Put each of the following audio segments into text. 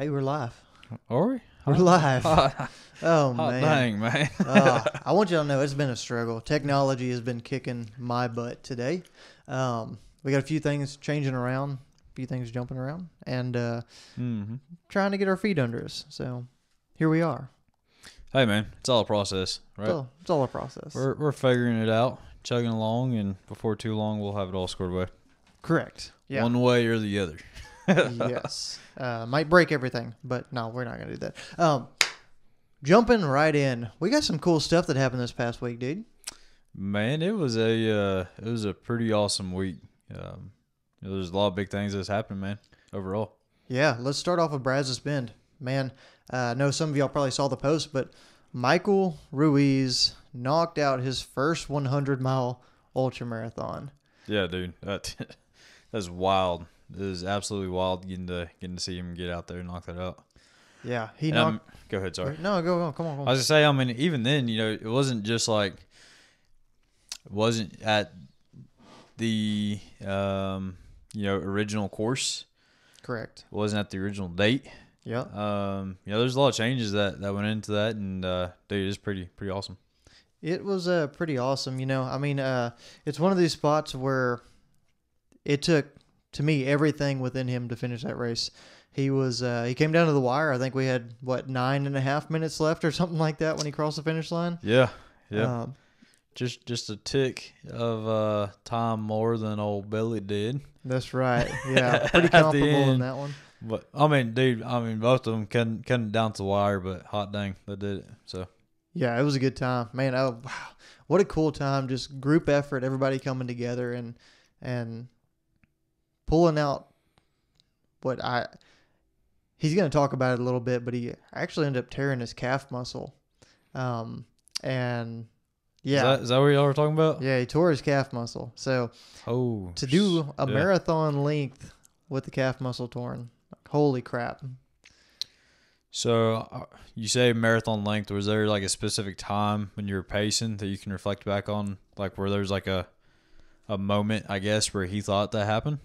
Hey, we're live. Are we? We're live. Hot, Oh hot man. dang, man. uh, I want you to know it's been a struggle. Technology has been kicking my butt today. Um, we got a few things changing around, a few things jumping around, and uh, hmm trying to get our feet under us. So here we are. Hey, man, it's all a process, right? It's, all, it's all a process. We're we're figuring it out, chugging along, and before too long, we'll have it all squared away, Correct. Yeah. one way or the other. Yes. Uh, might break everything, but no, we're not gonna do that. Um, jumping right in, we got some cool stuff that happened this past week, dude. Man, it was a uh, it was a pretty awesome week. Um, you know, there's a lot of big things that's happened, man. Overall, Yeah, let's start off with Brazos Bend. Man, uh, I know some of y'all probably saw the post, but Michael Ruiz knocked out his first 100 mile ultra marathon. yeah, dude, that that's wild. It was absolutely wild getting to getting to see him get out there and knock that out. Yeah, he And, knocked. um, go ahead, sorry. No, go on. Come on. Come on. I was gonna say, I mean, even then, you know, it wasn't just like it wasn't at the um, you know original course. Correct. It wasn't at the original date. Yeah. Um, you know, there's a lot of changes that that went into that, and uh, dude, it's pretty pretty awesome. It was uh, pretty awesome. You know, I mean, uh, it's one of these spots where it took, to me, everything within him to finish that race. He was uh, he came down to the wire. I think we had what nine and a half minutes left or something like that when he crossed the finish line. Yeah, yeah. Um, just just a tick of uh, time more than old Billy did. that's right. Yeah, pretty comparable in that one. But I mean, dude, I mean, both of them cutting cutting down to the wire, but hot dang, they did it. So Yeah, it was a good time, man. Oh, wow, what a cool time! Just group effort, everybody coming together and and pulling out what I. He's going to talk about it a little bit, but he actually ended up tearing his calf muscle, um, and is yeah, that, is that what y'all were talking about? yeah, he tore his calf muscle. So Oh, to do a yeah. marathon length with the calf muscle torn, holy crap! So uh, you say marathon length. Was there like a specific time when you were pacing that you can reflect back on, like where there's like a a moment, I guess, where he thought that happened?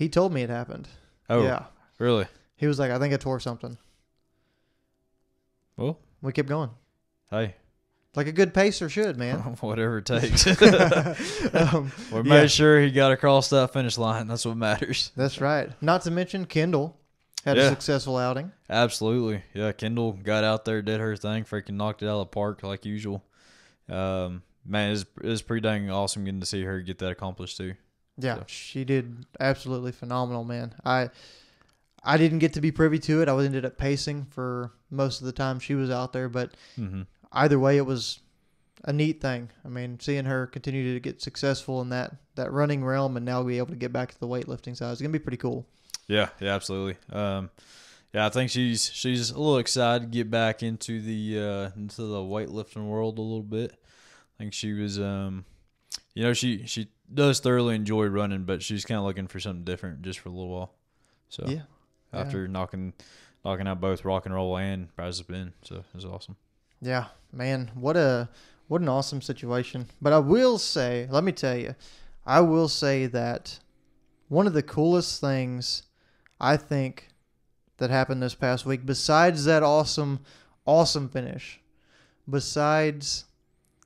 He told me it happened. Oh, yeah, really? he was like, "I think I tore something." Well, We kept going. hey, Like a good pacer should, man. whatever it takes. um, we yeah. made sure he got across that finish line. That's what matters. that's right. Not to mention Kendall had a successful outing. Absolutely. Yeah, Kendall got out there, did her thing, freaking knocked it out of the park like usual. Um, man, it was, it was pretty dang awesome getting to see her get that accomplished too. Yeah, So- she did absolutely phenomenal, man. I I didn't get to be privy to it. I ended up pacing for most of the time she was out there, but hmm either way, it was a neat thing. I mean, seeing her continue to get successful in that that running realm, and now be able to get back to the weightlifting side is gonna be pretty cool. Yeah, yeah, absolutely. Um, yeah, I think she's she's a little excited to get back into the uh, into the weightlifting world a little bit. I think she was, um, you know, she she does thoroughly enjoy running, but she's kind of looking for something different just for a little while. So Yeah. after knocking knocking out both rock and roll and Brazos Bend, so it was awesome. Yeah, man, what a what an awesome situation. But I will say, let me tell you, I will say that one of the coolest things I think that happened this past week, besides that awesome, awesome finish, besides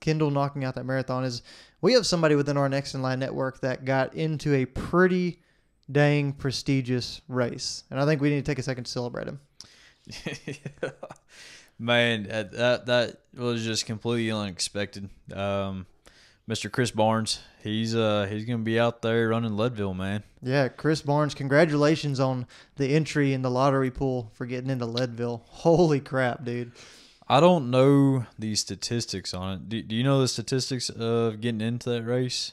Kendall knocking out that marathon, is we have somebody within our Next in Line network that got into a pretty dang prestigious race, and I think we need to take a second to celebrate him. Man, that, that that was just completely unexpected. Um, Mr. Chris Barnes, he's uh he's gonna be out there running Leadville, man. Yeah, Chris Barnes, congratulations on the entry in the lottery pool for getting into Leadville. Holy crap, dude. I don't know the statistics on it. Do, do you know the statistics of getting into that race?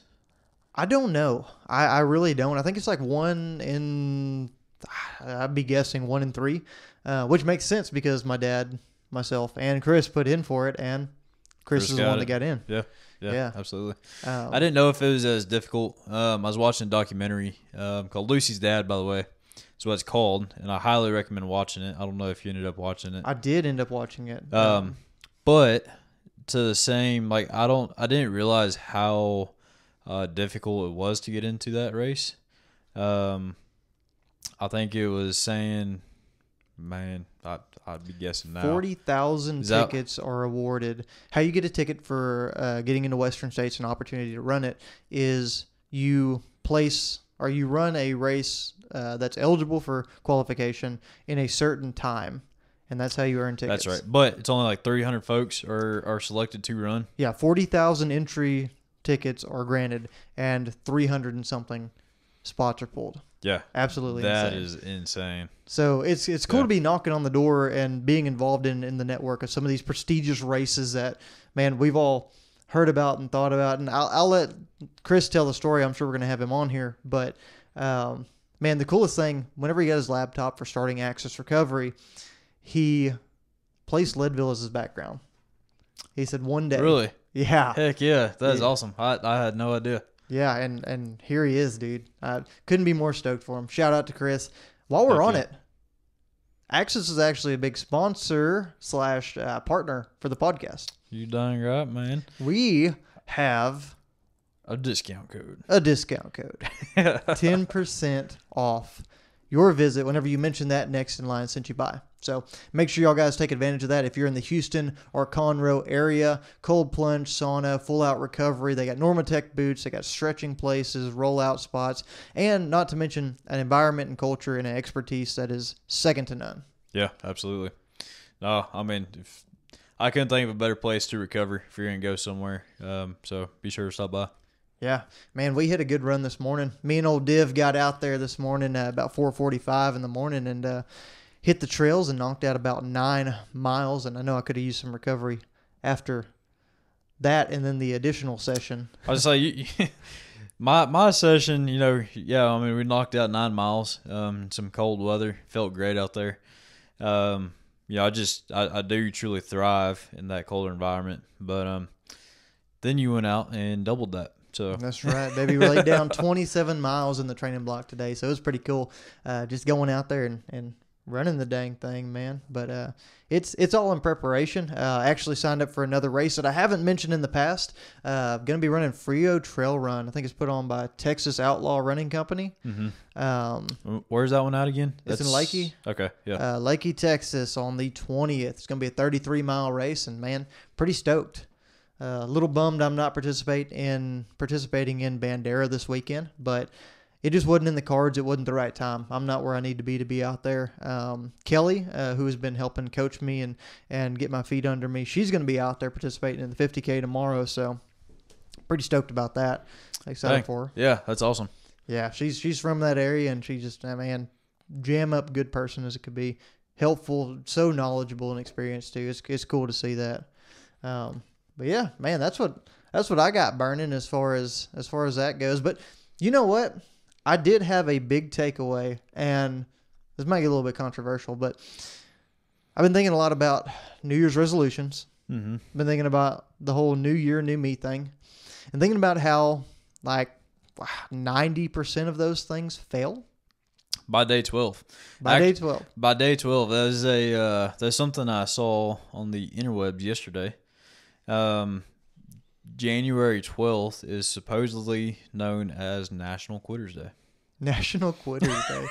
I don't know. I, I really don't. I think it's like one in, I'd be guessing one in three, uh, which makes sense because my dad, myself, and Chris put in for it, and Chris, Chris is the one it. that got in. Yeah, yeah, Yeah. absolutely. Um, I didn't know if it was as difficult. Um, I was watching a documentary um, called Lucy's Dad, by the way. That's what it's called, and I highly recommend watching it. I don't know if you ended up watching it. I did end up watching it. Um, but to the same, like I don't, I didn't realize how uh, difficult it was to get into that race. Um, I think it was saying man, I I'd be guessing now. Forty thousand Is that- tickets are awarded. How you get a ticket for uh, getting into Western States, an opportunity to run it, is you place or you run a race uh, that's eligible for qualification in a certain time, and that's how you earn tickets. That's right. But it's only like 300 folks are, are selected to run. Yeah, forty thousand entry tickets are granted, and three hundred and something spots are pulled. Yeah. Absolutely, that insane. is insane. So it's it's cool Yeah. to be knocking on the door and being involved in in the network of some of these prestigious races that man we've all heard about and thought about. And I'll, I'll let Chris tell the story. I'm sure we're gonna have him on here, but um, man, the coolest thing whenever he got his laptop for starting Axis Recovery, he placed Leadville as his background. He said one day, Really? yeah, Heck yeah. That is Yeah. awesome. I, I had no idea. yeah, and and here he is, dude. I couldn't be more stoked for him. Shout out to Chris. While we're Heck on yeah. it, Axis is actually a big sponsor slash uh, partner for the podcast. You dang right, man. We have A discount code. a discount code, ten percent off your visit whenever you mention that next in line since you buy. So make sure y'all guys take advantage of that. If you're in the Houston or Conroe area, cold plunge, sauna, full out recovery, they got Normatec boots, they got stretching places, rollout spots, and not to mention an environment and culture and an expertise that is second to none. Yeah, absolutely. No, I mean, if, I couldn't think of a better place to recover if you're going to go somewhere. Um, so be sure to stop by. Yeah, man, we hit a good run this morning. Me and old Div got out there this morning uh, about 4:45 in the morning and uh, hit the trails and knocked out about nine miles. And I know I could have used some recovery after that, and then the additional session. I was say you, my my session, you know, yeah, I mean we knocked out nine miles, um, some cold weather, felt great out there. Um, yeah, I just I, I do truly thrive in that colder environment, but um, then you went out and doubled that. So That's right, baby. We laid down 27 miles in the training block today, so it was pretty cool. Uh, just going out there and, and running the dang thing, man. But uh, it's it's all in preparation. Uh, I actually signed up for another race that I haven't mentioned in the past. Uh, going to be running Frio Trail Run. I think it's put on by Texas Outlaw Running Company. hmm Um, where's that one at again? It's in Leakey. Okay, yeah, uh, Leakey, Texas, on the 20th. It's going to be a 33 mile race, and man, pretty stoked. Uh, a little bummed I'm not participate in participating in Bandera this weekend, but it just wasn't in the cards. It wasn't the right time. I'm not where I need to be to be out there. Um, Kelly, uh, who has been helping coach me and and get my feet under me, she's going to be out there participating in the 50k tomorrow. So pretty stoked about that. Excited Dang. for her. yeah, that's awesome. Yeah, she's she's from that area, and she's just uh, man, jam up good person as it could be. Helpful, so knowledgeable and experienced too. It's it's cool to see that. Um, but yeah, man, that's what that's what I got burning as far as as far as that goes. But you know what? I did have a big takeaway, and this might get a little bit controversial, but I've been thinking a lot about New Year's resolutions. hmm Been thinking about the whole New Year, New Me thing, and thinking about how like ninety percent of those things fail By day twelve, by Act- day twelve. By day twelve, that is a uh, that's something I saw on the interwebs yesterday. Um, January twelfth is supposedly known as National Quitters Day. National Quitters Day.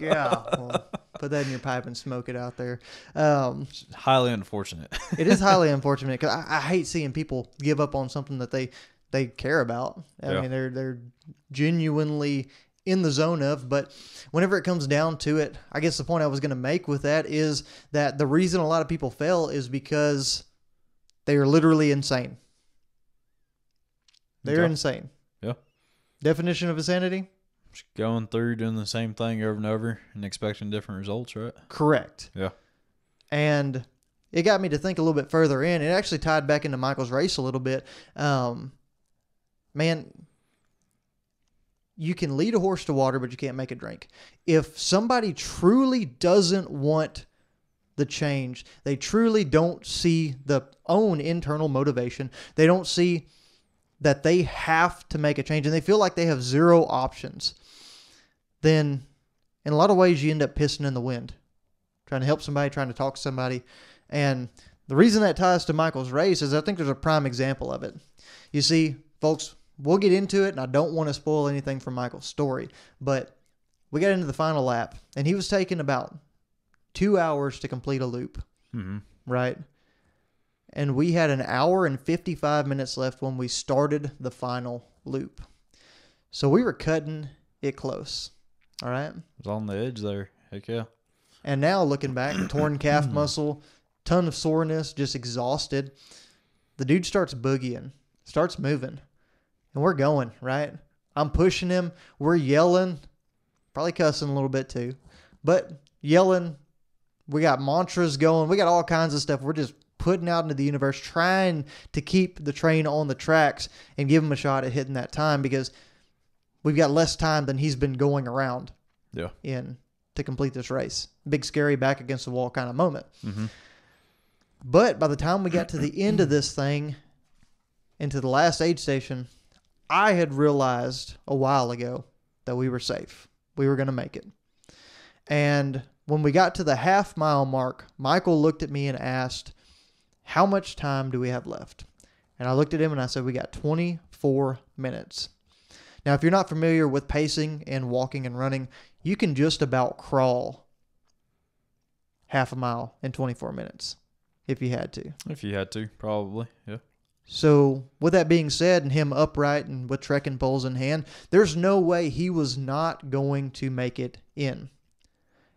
yeah, well, put that in your pipe and smoke it out there. Um, Highly unfortunate. it is highly unfortunate because I, I hate seeing people give up on something that they they care about. I Yeah. mean, they're they're genuinely in the zone of. But whenever it comes down to it, I guess the point I was going to make with that is that the reason a lot of people fail is because they are literally insane. They're Okay. insane. Yeah. Definition of insanity? Just going through doing the same thing over and over and expecting different results, right? Correct. Yeah. And it got me to think a little bit further in. It actually tied back into Michael's race a little bit. Um, man, you can lead a horse to water, but you can't make it drink. If somebody truly doesn't want the change, they truly don't see the own internal motivation, they don't see that they have to make a change, and they feel like they have zero options, then in a lot of ways you end up pissing in the wind trying to help somebody, trying to talk to somebody. And the reason that ties to Michael's race is I think there's a prime example of it. You see, folks, we'll get into it, and I don't want to spoil anything from Michael's story, but we got into the final lap, and he was taking about two hours to complete a loop, Mm-hmm. right? And we had an hour and 55 minutes left when we started the final loop. So we were cutting it close. All right. It was on the edge there. Heck yeah. And now looking back, torn calf muscle, ton of soreness, just exhausted. The dude starts boogieing, starts moving, and we're going, right? I'm pushing him. We're yelling, probably cussing a little bit too, but yelling. We got mantras going. We got all kinds of stuff. We're just putting out into the universe, trying to keep the train on the tracks and give him a shot at hitting that time because we've got less time than he's been going around Yeah. in to complete this race. Big scary back against the wall kind of moment. Mm-hmm. But by the time we got to the end of this thing, into the last aid station, I had realized a while ago that we were safe. We were going to make it. And when we got to the half mile mark, Michael looked at me and asked, How much time do we have left? And I looked at him and I said, We got 24 minutes. Now, if you're not familiar with pacing and walking and running, you can just about crawl half a mile in 24 minutes if you had to. If you had to, probably. Yeah. So, with that being said, and him upright and with trekking poles in hand, there's no way he was not going to make it in.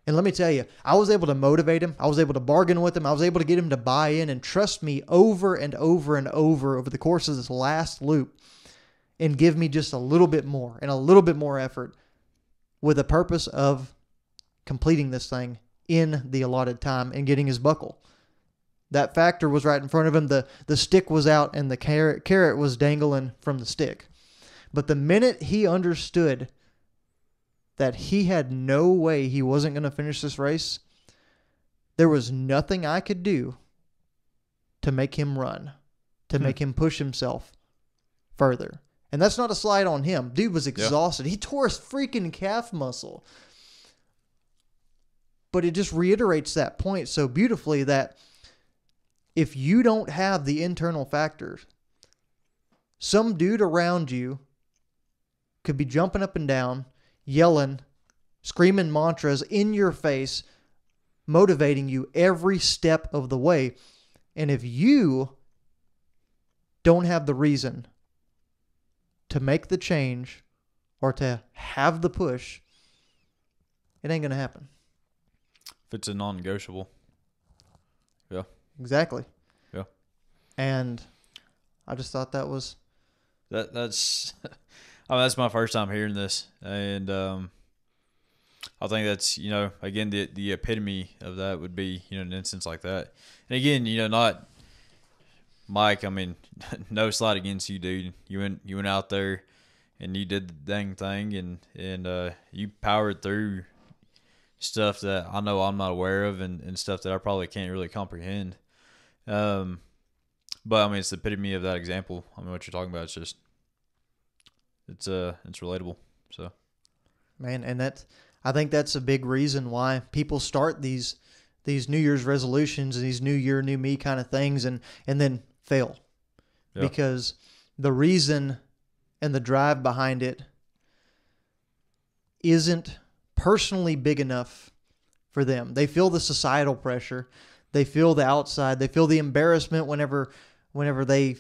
And let me tell you, I was able to motivate him. I was able to bargain with him. I was able to get him to buy in and trust me over and over and over over the course of this last loop and give me just a little bit more and a little bit more effort with the purpose of completing this thing in the allotted time and getting his buckle. That factor was right in front of him. The the stick was out and the carrot carrot was dangling from the stick. But the minute he understood that he had no way he wasn't going to finish this race, there was nothing I could do to make him run, to Hmm. make him push himself further. And that's not a slide on him. Dude was exhausted. He tore his freaking calf muscle. But it just reiterates that point so beautifully that if you don't have the internal factors, some dude around you could be jumping up and down, yelling, screaming mantras in your face, motivating you every step of the way. And if you don't have the reason to make the change or to have the push, it ain't going to happen. If it's a non-negotiable. Yeah. Exactly. Yeah. And I just thought that was That that's, I mean, that's my first time hearing this, and um, I think that's you know again the the epitome of that would be you know an instance like that, and again you know not Mike. I mean, no slight against you, dude. You went you went out there and you did the dang thing, and and uh, you powered through stuff that I know I'm not aware of, and, and stuff that I probably can't really comprehend. Um, but I mean, it's the epitome of that example. I mean, what you're talking about, it's just, it's uh, it's relatable. So man, and that I think that's a big reason why people start these these New Year's resolutions and these New Year, New Me kind of things, and and then fail Yeah. because the reason and the drive behind it isn't personally big enough for them. They feel the societal pressure, they feel the outside, they feel the embarrassment whenever whenever they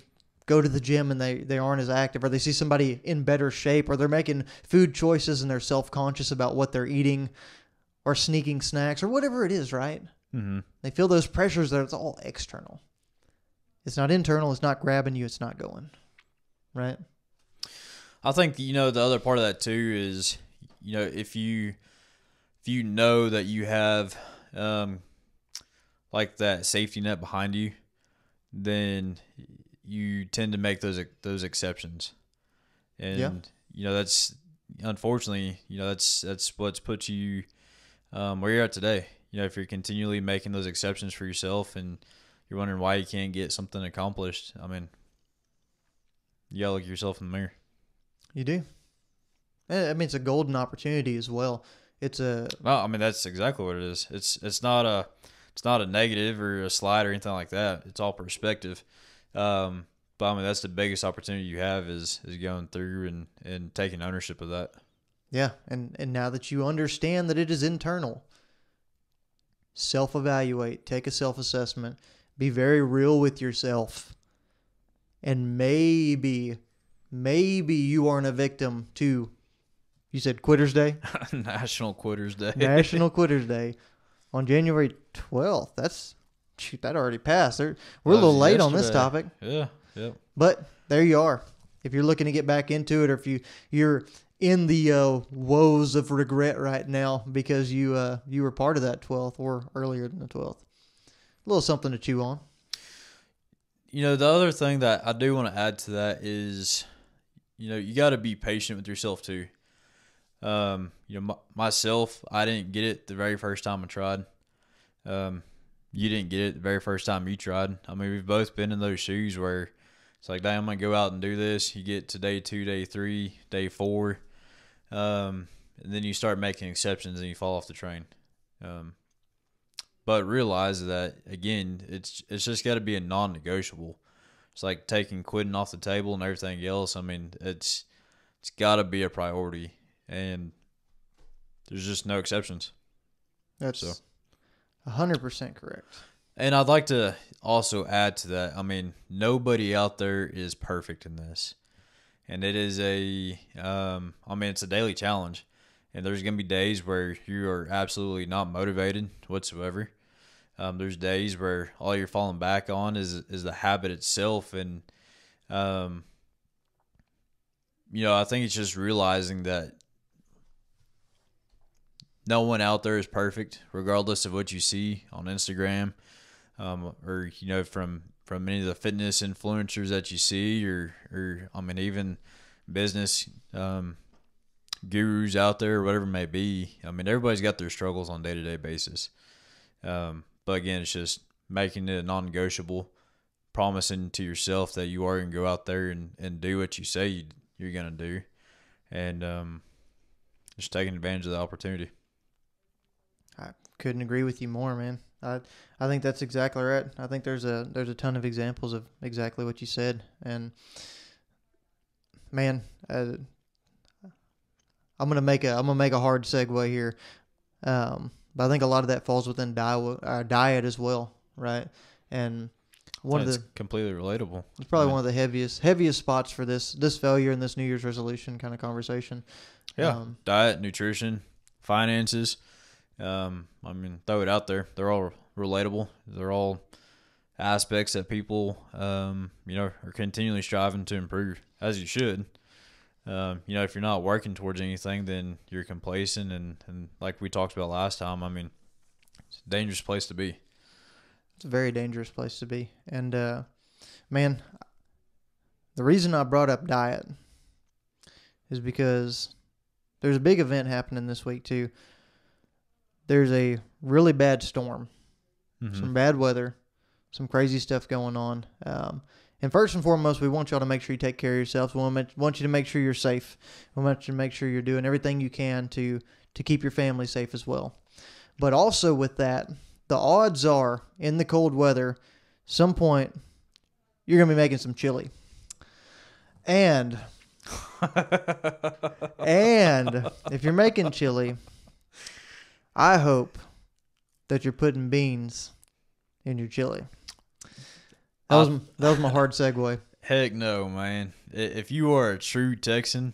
go to the gym and they, they aren't as active or they see somebody in better shape or they're making food choices and they're self-conscious about what they're eating or sneaking snacks or whatever it is, right? mm-hmm. They feel those pressures that it's all external. It's not internal, it's not grabbing you, it's not going. Right? I think you know the other part of that too is you know if you if you know that you have um like that safety net behind you, then you tend to make those those exceptions, and Yeah. you know that's unfortunately you know that's that's what's put you um, where you're at today. You know if you're continually making those exceptions for yourself and you're wondering why you can't get something accomplished. I mean, you gotta look at yourself in the mirror. You do. I mean, it's a golden opportunity as well. It's a No, I mean that's exactly what it is. It's it's not a it's not a negative or a slide or anything like that. It's all perspective. Um, but I mean that's the biggest opportunity you have is is going through and and taking ownership of that. yeah, and and now that you understand that it is internal, self evaluate, take a self assessment, be very real with yourself. And maybe, maybe you aren't a victim to, you said Quitters Day? National Quitters Day. National Quitters Day on January 12th. That's, shoot, that already passed. They're, we're a little late on this topic. Yeah. Yep. But there you are. If you're looking to get back into it, or if you you're in the uh, woes of regret right now because you uh, you were part of that 12th or earlier than the 12th, a little something to chew on. You know, the other thing that I do want to add to that is, you know, you got to be patient with yourself too. Um, you know, m- myself, I didn't get it the very first time I tried. Um, you didn't get it the very first time you tried. I mean, we've both been in those shoes where it's like, damn, I'm gonna go out and do this. You get to day two, day three, day four, um, and then you start making exceptions and you fall off the train. Um, but realize that again, it's it's just got to be a non-negotiable. It's like taking quitting off the table and everything else. I mean, it's it's got to be a priority, and there's just no exceptions. That's So. a hundred percent correct. And I'd like to also add to that. I mean, nobody out there is perfect in this, and it is a. Um, I mean, it's a daily challenge, and there's gonna be days where you are absolutely not motivated whatsoever. Um, there's days where all you're falling back on is is the habit itself, and um, you know, I think it's just realizing that no one out there is perfect, regardless of what you see on Instagram, um, or you know from from any of the fitness influencers that you see, or or I mean even business um, gurus out there, whatever it may be. I mean everybody's got their struggles on day to day basis. Um, but again, it's just making it non-negotiable, promising to yourself that you are going to go out there and, and do what you say you, you're going to do, and um, just taking advantage of the opportunity. I couldn't agree with you more, man. I I think that's exactly right. I think there's a there's a ton of examples of exactly what you said, and man, uh, I'm gonna make a I'm gonna make a hard segue here, um, but I think a lot of that falls within diet uh, diet as well, right? And one of it's the completely relatable. it's probably Yeah. one of the heaviest heaviest spots for this this failure and this New Year's resolution kind of conversation. Yeah, Um, diet, nutrition, finances. Um, I mean, throw it out there. They're all relatable. They're all aspects that people, um, you know, are continually striving to improve, as you should. Um, you know, if you're not working towards anything, then you're complacent, and and like we talked about last time, I mean, it's a dangerous place to be. It's a very dangerous place to be. And uh, man, the reason I brought up diet is because there's a big event happening this week too. There's a really bad storm, Mhm. some bad weather, some crazy stuff going on. Um, and first and foremost, we want y'all to make sure you take care of yourselves. We want, you to make sure you're safe. We want you to make sure you're doing everything you can to to keep your family safe as well. But also with that, the odds are in the cold weather, some point you're gonna be making some chili. And and if you're making chili, I hope that you're putting beans in your chili. That was Uh, that was my hard segue. Heck no, man. If you are a true Texan,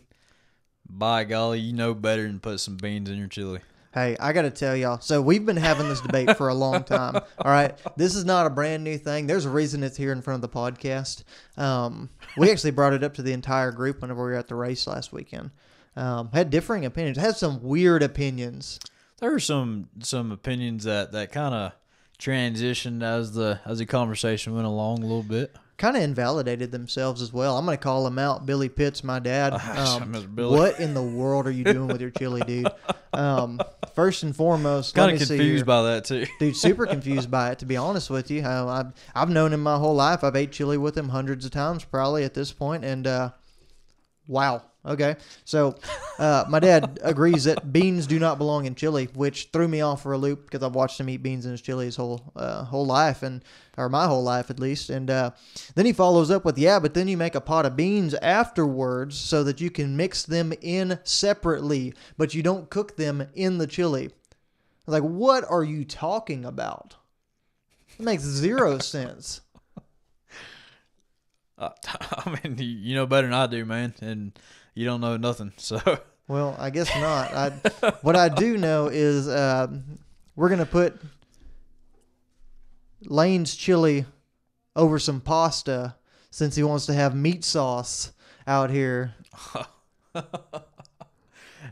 by golly, you know better than put some beans in your chili. Hey, I got to tell y'all. So we've been having this debate for a long time. All right, this is not a brand new thing. There's a reason it's here in front of the podcast. Um, we actually brought it up to the entire group whenever we were at the race last weekend. Um, had differing opinions. Had some weird opinions. there were some some opinions that that kind of transitioned as the as the conversation went along a little bit. Kind of invalidated themselves as well. I'm going to call him out. Billy Pitts, my dad. Um, Mr. Billy. what in the world are you doing with your chili, dude? Um, first and foremost, Kind of confused by that too. dude super confused by it to be honest with you uh, I've, I've known him my whole life i've ate chili with him hundreds of times probably at this point and uh, wow okay so uh, my dad agrees that beans do not belong in chili which threw me off for a loop because i've watched him eat beans in his chili his whole uh, whole life and or my whole life at least and uh, then he follows up with yeah but then you make a pot of beans afterwards so that you can mix them in separately but you don't cook them in the chili I was like, what are you talking about? It makes zero sense. Uh, I mean, you, you know better than I do, man, and you don't know nothing. So Well, I guess not. I, what I do know is uh, we're gonna put Lane's chili over some pasta since he wants to have meat sauce out here. it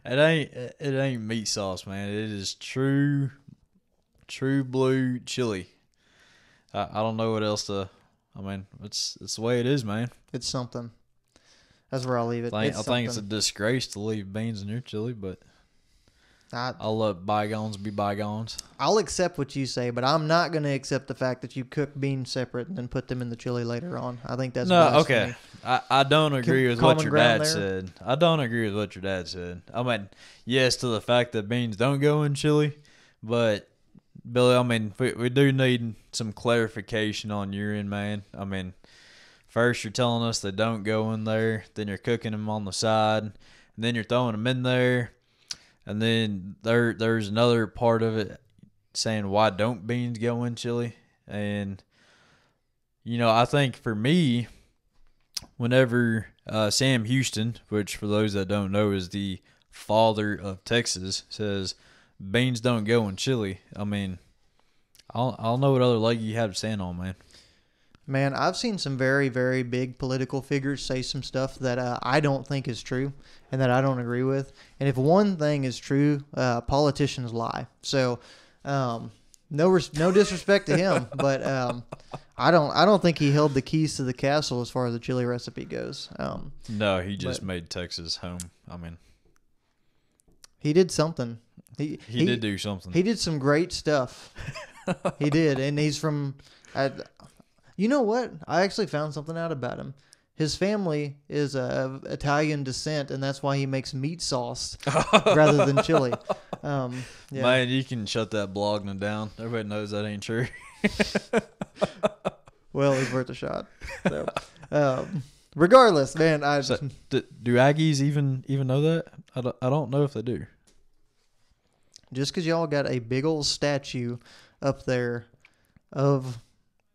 ain't it ain't meat sauce, man. It is true, true blue chili. I, I don't know what else to. I mean, it's it's the way it is, man. It's something. That's where I'll leave it. I think, it's I think it's a disgrace to leave beans in your chili, but I, I'll let bygones be bygones. I'll accept what you say, but I'm not going to accept the fact that you cook beans separate and then put them in the chili later on. I think that's no, okay. I, I don't agree with what your dad there? said. I don't agree with what your dad said. I mean, yes to the fact that beans don't go in chili, but Billy, I mean, we, we do need some clarification on your end, man. I mean, first you're telling us they don't go in there, then you're cooking them on the side, and then you're throwing them in there, and then there there's another part of it saying why don't beans go in chili, and you know, I think for me, whenever uh, Sam Houston, which for those that don't know is the father of Texas, says beans don't go in chili. I mean, I don't, I don't know what other leg you have to stand on, man. Man, I've seen some very, very big political figures say some stuff that uh, I don't think is true and that I don't agree with. And if one thing is true, uh, politicians lie. So, um, no, res- no disrespect to him, but um, I don't, I don't think he held the keys to the castle as far as the chili recipe goes. Um, No, he just But- made Texas home. I mean, he did something. He, he, did do something. He did some great stuff. he did, and he's from. I, you know what? I actually found something out about him. His family is of Italian descent, and that's why he makes meat sauce rather than chili. Um, yeah. Man, you can shut that blogging down. Everybody knows that ain't true. well, it's worth a shot. So, um, regardless, man, I So, do, do Aggies even even know that? I don't, I don't know if they do. just because y'all got a big old statue up there of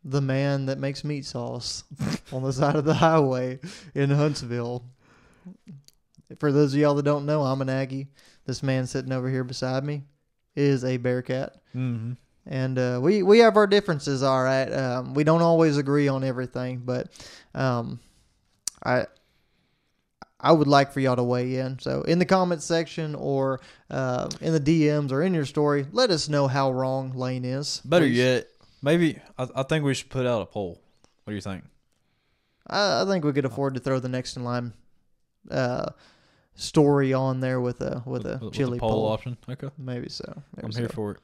the man that makes meat sauce on the side of the highway in Huntsville. For those of y'all that don't know, I'm an Aggie. This man sitting over here beside me is a Bearkat. Mm-hmm. And uh, we, we have our differences, all right. Um, we don't always agree on everything, but um, I I would like for y'all to weigh in. So in the comments section or uh, in the DMs or in your story, let us know how wrong Lane is. Better please. yet, maybe I, I think we should put out a poll. What do you think? I, I think we could afford to throw the next in line uh, story on there with a with a With- with chili poll, poll. option. Okay, Maybe so. Maybe I'm so. here for it.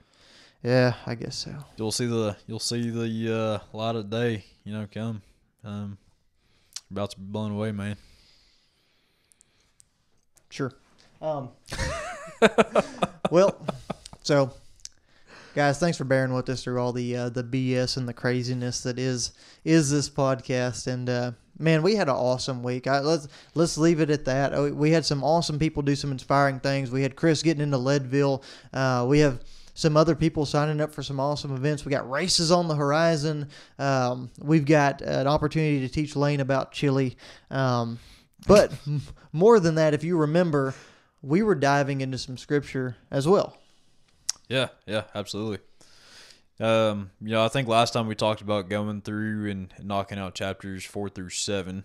Yeah, I guess so. You'll see the you'll see the uh, light of day. You know, come. Um, about to be blown away, man. Sure. Um, well, so guys, thanks for bearing with us through all the uh, the BS and the craziness that is is this podcast. And uh, man, we had an awesome week. I, let's let's leave it at that. Uh, We had some awesome people do some inspiring things. We had Chris getting into Leadville. Uh, we have some other people signing up for some awesome events. We got races on the horizon. Um, we've got an opportunity to teach Lane about chili. Um, but more than that, if you remember, we were diving into some scripture as well. Yeah, yeah, absolutely. Um, you know, I think last time we talked about going through and knocking out chapters four through seven,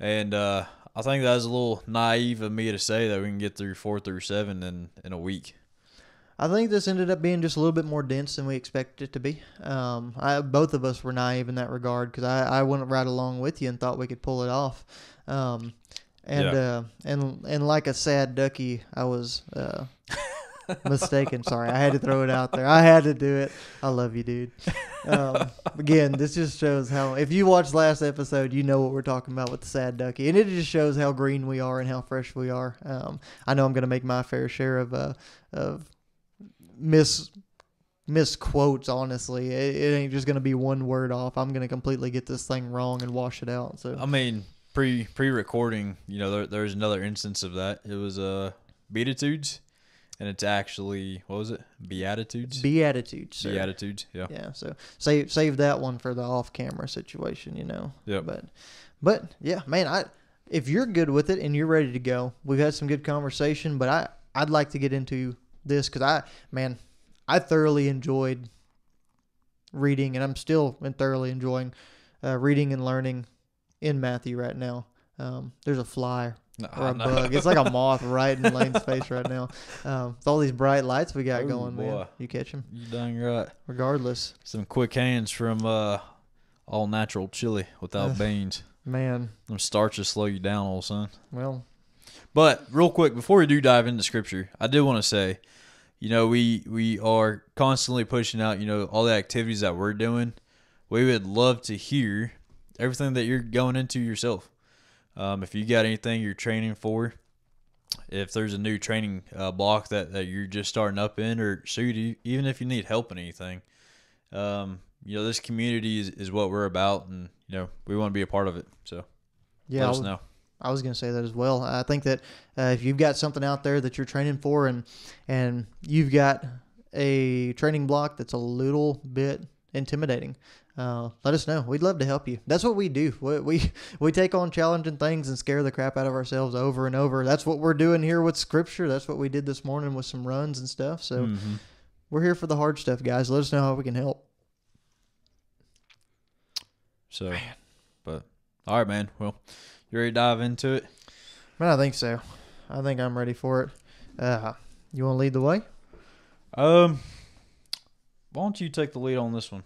and uh, I think that was a little naive of me to say that we can get through four through seven in in a week. I think this ended up being just a little bit more dense than we expected it to be. Um, I, both of us were naive in that regard because I, I went right along with you and thought we could pull it off. Um, and Yeah. uh, and and like a sad ducky, I was uh, mistaken. Sorry, I had to throw it out there. I had to do it. I love you, dude. Um, again, this just shows how. If you watched last episode, you know what we're talking about with the sad ducky, and it just shows how green we are and how fresh we are. Um, I know I'm going to make my fair share of uh, of miss misquotes. Honestly, it, it ain't just going to be one word off. I'm going to completely get this thing wrong and wash it out. So I mean, pre pre recording, you know, there, there's another instance of that. It was uh Beatitudes, and it's actually what was it? Beatitudes. Beatitudes. Sir. Beatitudes. Yeah. Yeah. So save save that one for the off camera situation, you know. Yeah. But but yeah, man, I if you're good with it and you're ready to go, we've had some good conversation. But I I'd like to get into this because I man, I thoroughly enjoyed reading, and I'm still thoroughly enjoying uh, reading and learning in Matthew right now. Um, there's a fly No, or a no. bug. It's like a moth right in Lane's face right now. Um, with all these bright lights we got Ooh, going, man. boy. You catch them. You dang right. Regardless, Some quick hands from uh, all natural chili without beans. man. Them starches slow you down, old son. Well, But real quick, before we do dive into scripture, I did want to say, you know, we we are constantly pushing out, you know, all the activities that we're doing. We would love to hear everything that you're going into yourself. Um, if you got anything you're training for, if there's a new training uh, block that, that you're just starting up in, or shoot, even if you need help in anything, um, you know, this community is, is what we're about, and you know, we want to be a part of it. So yeah, let I us was, know. I was going to say that as well. I think that uh, if you've got something out there that you're training for, and and you've got a training block that's a little bit intimidating, uh, let us know. We'd love to help you. That's what we do. We, we we take on challenging things and scare the crap out of ourselves over and over. That's what we're doing here with Scripture. That's what we did this morning with some runs and stuff. So Mhm. we're here for the hard stuff, guys. Let us know how we can help. So, but all right, man. Well, you ready to dive into it? Man, I think so. I think I'm ready for it. Uh, you want to lead the way? Um, why don't you take the lead on this one?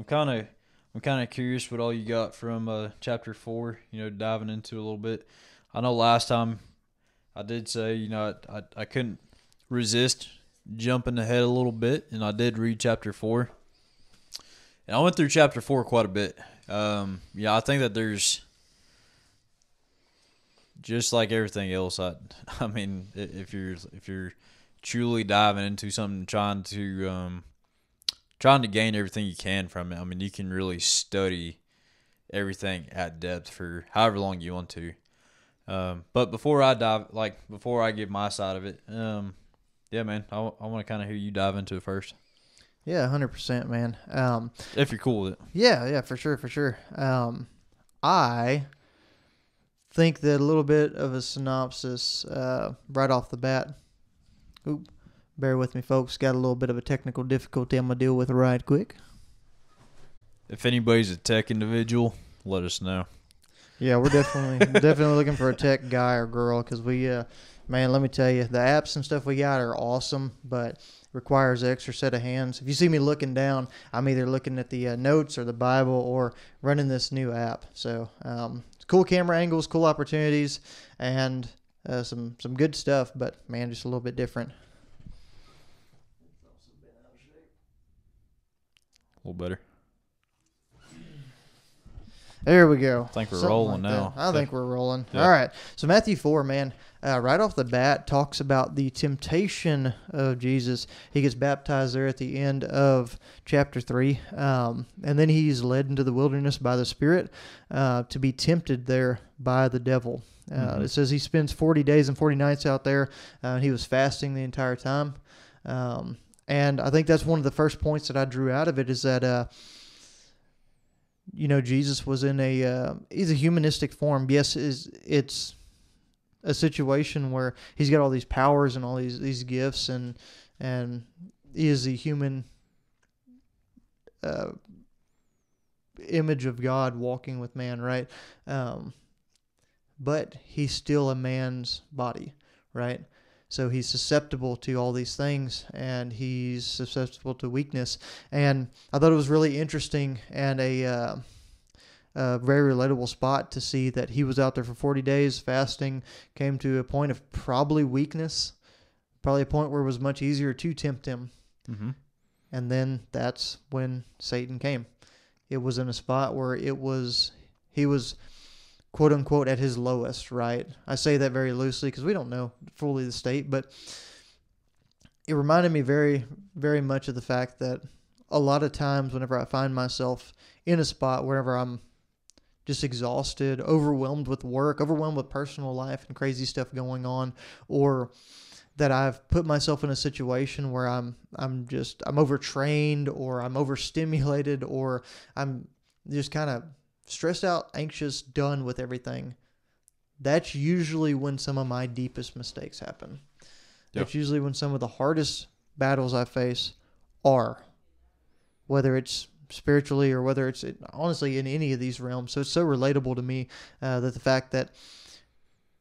I'm kind of, I'm kind of curious what all you got from uh, chapter four. You know, diving into a little bit. I know last time I did say, you know, I, I, I couldn't resist jumping ahead a little bit, and I did read chapter four. And I went through chapter four quite a bit. Um, yeah, I think that there's just like everything else. I, I mean, if you're if you're truly diving into something, trying to um, trying to gain everything you can from it. I mean, you can really study everything at depth for however long you want to. Um, but before I dive, like before I give my side of it, um, yeah, man, I, I want to kind of hear you dive into it first, Yeah, hundred percent, man. Um, if you're cool with it. yeah, yeah, for sure, for sure. Um, I think that a little bit of a synopsis uh, right off the bat. Oop, bear with me, folks. Got a little bit of a technical difficulty. I'm gonna deal with right quick. If anybody's a tech individual, let us know. Yeah, we're definitely definitely looking for a tech guy or girl because we, uh, man, let me tell you, the apps and stuff we got are awesome, but requires an extra set of hands. If you see me looking down, I'm either looking at the uh, notes or the Bible or running this new app. So, um, cool camera angles, cool opportunities, and uh, some some good stuff. But man, just a little bit different. A little better. There we go. I think we're Something rolling like that. now. I think we're rolling. Yeah. All right. So Matthew four, man, uh, right off the bat, talks about the temptation of Jesus. He gets baptized there at the end of chapter three, um, and then he's led into the wilderness by the Spirit uh, to be tempted there by the devil. Uh, Mhm. It says he spends forty days and forty nights out there. Uh, and he was fasting the entire time. Um, and I think that's one of the first points that I drew out of it is that. Uh, you know Jesus was in a uh, he's a humanistic form. Yes, is it's a situation where he's got all these powers and all these these gifts and and he is the human uh, image of God walking with man, right? Um, but he's still a man's body, right? So he's susceptible to all these things and he's susceptible to weakness. And I thought it was really interesting and a, uh, a very relatable spot to see that he was out there for 40 days fasting, came to a point of probably weakness, probably a point where it was much easier to tempt him. Mm-hmm. And then that's when Satan came. It was in a spot where it was, he was quote unquote at his lowest, right? I say that very loosely because we don't know fully the state, but it reminded me very, very much of the fact that a lot of times whenever I find myself in a spot wherever I'm just exhausted, overwhelmed with work, overwhelmed with personal life and crazy stuff going on, or that I've put myself in a situation where I'm I'm just I'm overtrained or I'm overstimulated or I'm just kind of stressed out, anxious, done with everything. That's usually when some of my deepest mistakes happen. Yeah. That's usually when some of the hardest battles I face are, whether it's spiritually or whether it's honestly in any of these realms. So it's so relatable to me uh, that the fact that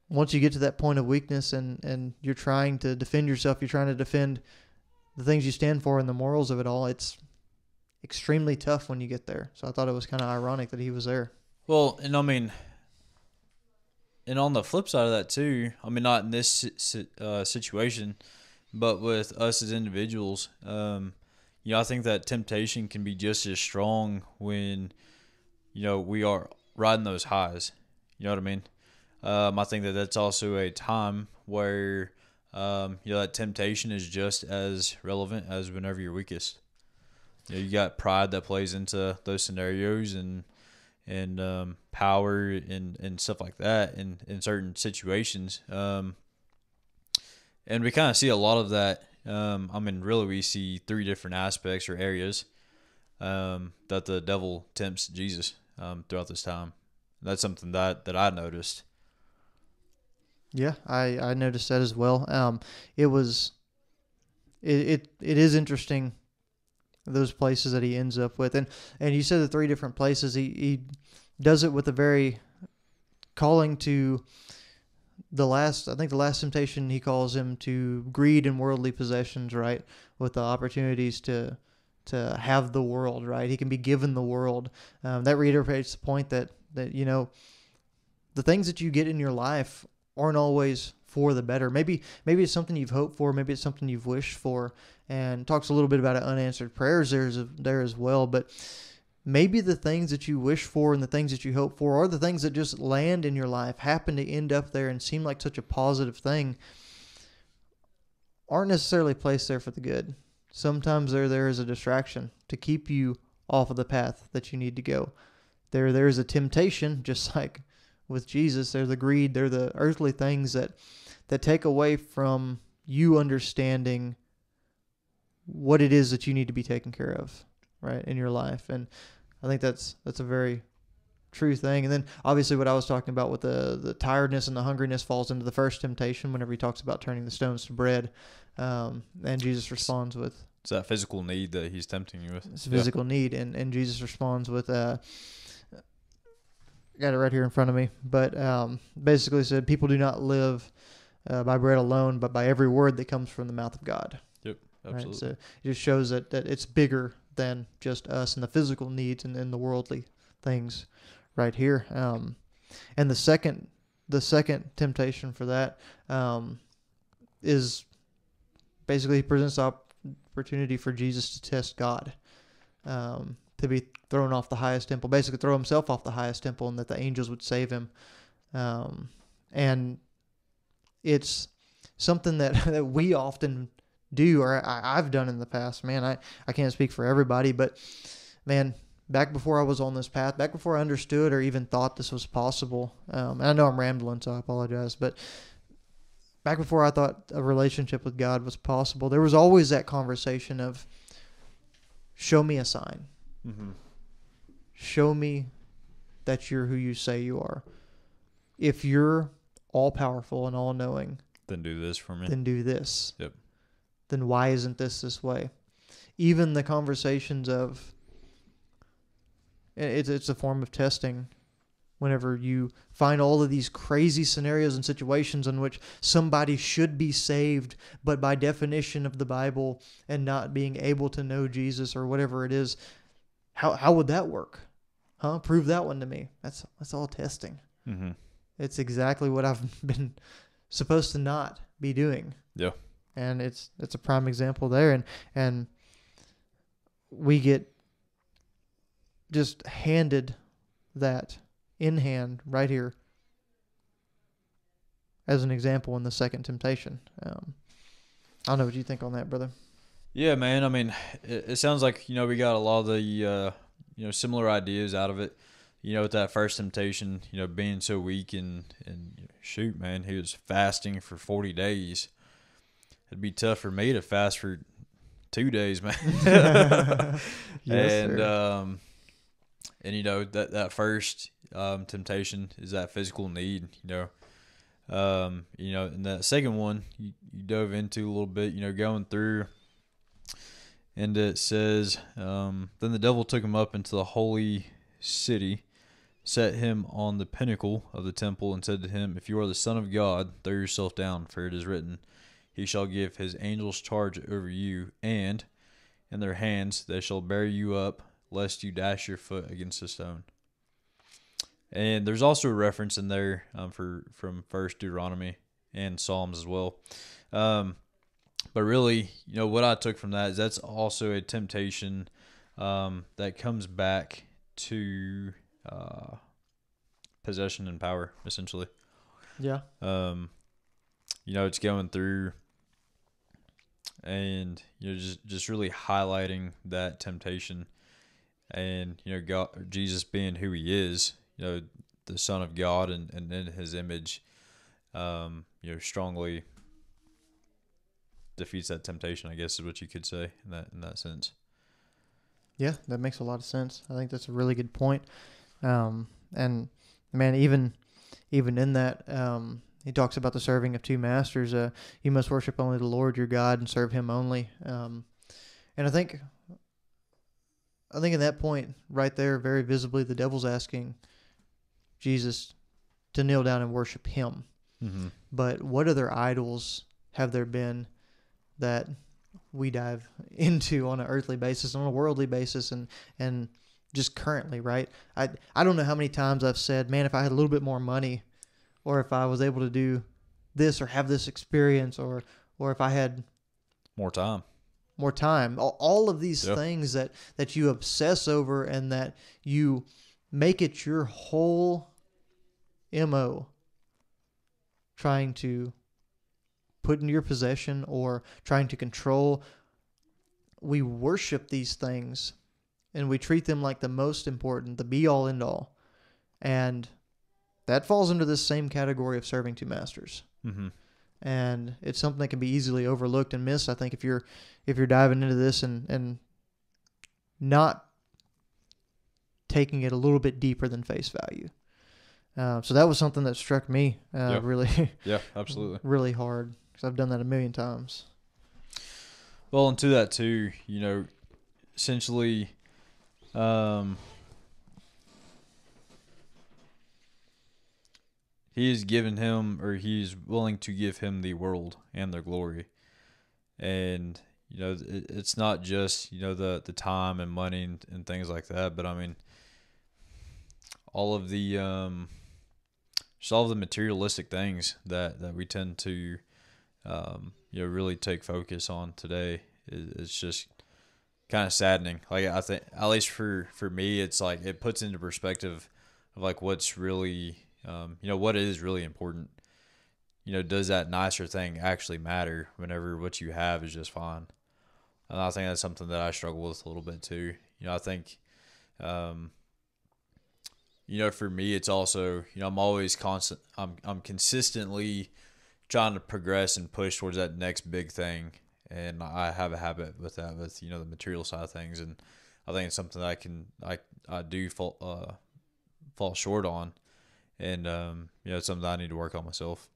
once you get to that point of weakness and, and you're trying to defend yourself, you're trying to defend the things you stand for and the morals of it all, it's extremely tough when you get there. So I thought it was kind of ironic that he was there. Well, and I mean, and on the flip side of that too, I mean, not in this uh, situation, but with us as individuals, um, you know, I think that temptation can be just as strong when, you know, we are riding those highs. You know what I mean? Um, I think that that's also a time where, um, you know, that temptation is just as relevant as whenever you're weakest. You, you got pride that plays into those scenarios and and um, power and, and stuff like that in, in certain situations. Um, and we kind of see a lot of that. Um, I mean, really, we see three different aspects or areas um, that the devil tempts Jesus um, throughout this time. That's something that, that I noticed. Yeah, I, I noticed that as well. Um, it was, it, it it is interesting, those places that he ends up with, and and you said the three different places. He he does it with a very calling to the last. I think the last temptation he calls him to greed and worldly possessions, right? With the opportunities to to have the world, right? He can be given the world. Um, that reiterates the point that that you know the things that you get in your life aren't always for the better. Maybe maybe it's something you've hoped for, maybe it's something you've wished for, and talks a little bit about unanswered prayers there, as, there as well. But maybe the things that you wish for and the things that you hope for are the things that just land in your life, happen to end up there and seem like such a positive thing, aren't necessarily placed there for the good. Sometimes they're there as a distraction to keep you off of the path that you need to go. There, there is a temptation, just like with Jesus. They're the greed, they're the earthly things that that take away from you understanding what it is that you need to be taken care of, right, in your life. And I think that's that's a very true thing. And then obviously what I was talking about with the the tiredness and the hungriness falls into the first temptation whenever he talks about turning the stones to bread. Um, and Jesus responds with It's that physical need that he's tempting you with. it's a physical need, and and Jesus responds with uh, got it right here in front of me, but um, basically said people do not live uh, by bread alone, but by every word that comes from the mouth of God. Yep, absolutely. Right? So it just shows that, that it's bigger than just us and the physical needs and, and the worldly things right here. Um, and the second the second temptation for that um, is basically he presents opportunity for Jesus to test God. Um, to be thrown off the highest temple, basically throw himself off the highest temple, and that the angels would save him. Um, and it's something that, that we often do, or I, I've done in the past. Man, I, I can't speak for everybody, but man, back before I was on this path, back before I understood or even thought this was possible, um, and I know I'm rambling, so I apologize, but back before I thought a relationship with God was possible, there was always that conversation of, show me a sign. Mm-hmm. Show me that you're who you say you are. If you're all powerful and all knowing, Then do this for me. then do this. Yep. Then why isn't this this way? Even the conversations of it's it's a form of testing. Whenever you find all of these crazy scenarios and situations in which somebody should be saved, but by definition of the Bible and not being able to know Jesus or whatever it is, how how would that work? Huh? Prove that one to me. That's that's all testing. mm-hmm. It's exactly what I've been supposed to not be doing. Yeah. And it's it's a prime example there and and we get just handed that in hand right here as an example in the second temptation. Um, I don't know what you think on that, brother. Yeah, man. I mean, it, it sounds like you know we got a lot of the uh, you know similar ideas out of it. You know, with that first temptation, you know, being so weak and and shoot, man, he was fasting for forty days. it'd be tough for me to fast for two days, man. Yes, and sir. um, and you know that that first um, temptation is that physical need. You know, um, you know, and that second one you, you dove into a little bit. You know, going through, and it says, um, then the devil took him up into the holy city, set him on the pinnacle of the temple, and said to him, If you are the Son of God, throw yourself down, for it is written, He shall give his angels charge over you, and in their hands they shall bear you up, lest you dash your foot against a stone. And there's also a reference in there um, for from First Deuteronomy and Psalms as well. Um, but really, you know what I took from that is that's also a temptation um, that comes back to uh, possession and power, essentially. yeah, Um, you know, it's going through and you know just just really highlighting that temptation and you know God Jesus being who he is, you know, the son of God and, and in his image um, you know, strongly defeats that temptation, I guess is what you could say in that in that sense. yeah, that makes a lot of sense. I think that's a really good point. Um, and man, even even in that, um, he talks about the serving of two masters. Uh, you must worship only the Lord your God and serve Him only. Um, and I think, I think in that point right there, very visibly, the devil's asking Jesus to kneel down and worship Him. Mm-hmm. But what other idols have there been that we dive into on an earthly basis, on a worldly basis, and and just currently, right? I I don't know how many times I've said, man, if I had a little bit more money, or if I was able to do this or have this experience, or or if I had More time. more time, all, all of these things that that you obsess over and that you make it your whole mo trying to put into your possession or trying to control we worship these things and we treat them like the most important the be all end all and that falls into this same category of serving two masters Mm-hmm. and it's something that can be easily overlooked and missed. I think if you're if you're diving into this and and not taking it a little bit deeper than face value. Uh, so that was something that struck me uh, Yep. really Yeah, absolutely. really hard because I've done that a million times. Well, and to that too, you know, essentially, um, he given him, or he's willing to give him the world and their glory, and you know, it, it's not just you know the the time and money and, and things like that, but I mean, all of the um, just all of the materialistic things that that we tend to um, you know really take focus on today. It's just kind of saddening. Like i think at least for for me it's like it puts into perspective of like what's really um, you know what is really important. You know does that nicer thing actually matter whenever what you have is just fine? And i think that's something that i struggle with a little bit too. You know i think um, you know for me it's also you know i'm always constant i'm i'm consistently trying to progress and push towards that next big thing. And I have a habit with that, with you know the material side of things, and I think it's something that I can I I do fall uh, fall short on, and um, you know it's something that I need to work on myself.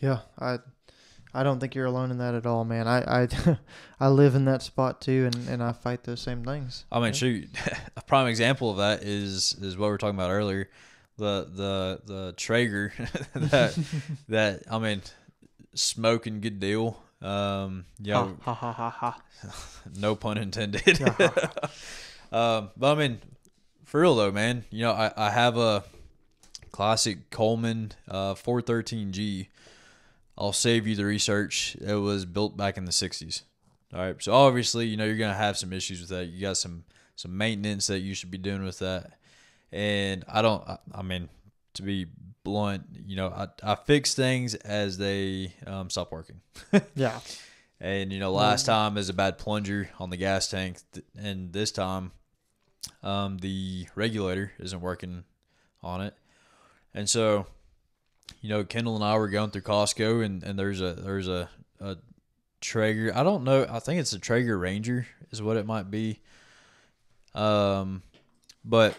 Yeah, I I don't think you're alone in that at all, man. I I, I live in that spot too, and, and I fight those same things. I mean, Yeah. shoot, a prime example of that is is what we were talking about earlier, the the the Traeger that that I mean, smoking good deal. Um, yeah, Ha ha ha ha no pun intended. um, but I mean, for real though, man, you know, I, I have a classic Coleman uh, 413G. I'll save you the research. It was built back in the 60s. All right. So obviously, you know, you're going to have some issues with that. You got some, some maintenance that you should be doing with that. And I don't, I, I mean, to be blunt, you know, I, I fix things as they um, stop working. Yeah. And you know, last time is a bad plunger on the gas tank, th- and this time, um, the regulator isn't working on it. And so, you know, Kendall and I were going through Costco, and, and there's a there's a, a Traeger. I don't know. I think it's a Traeger Ranger is what it might be. Um, but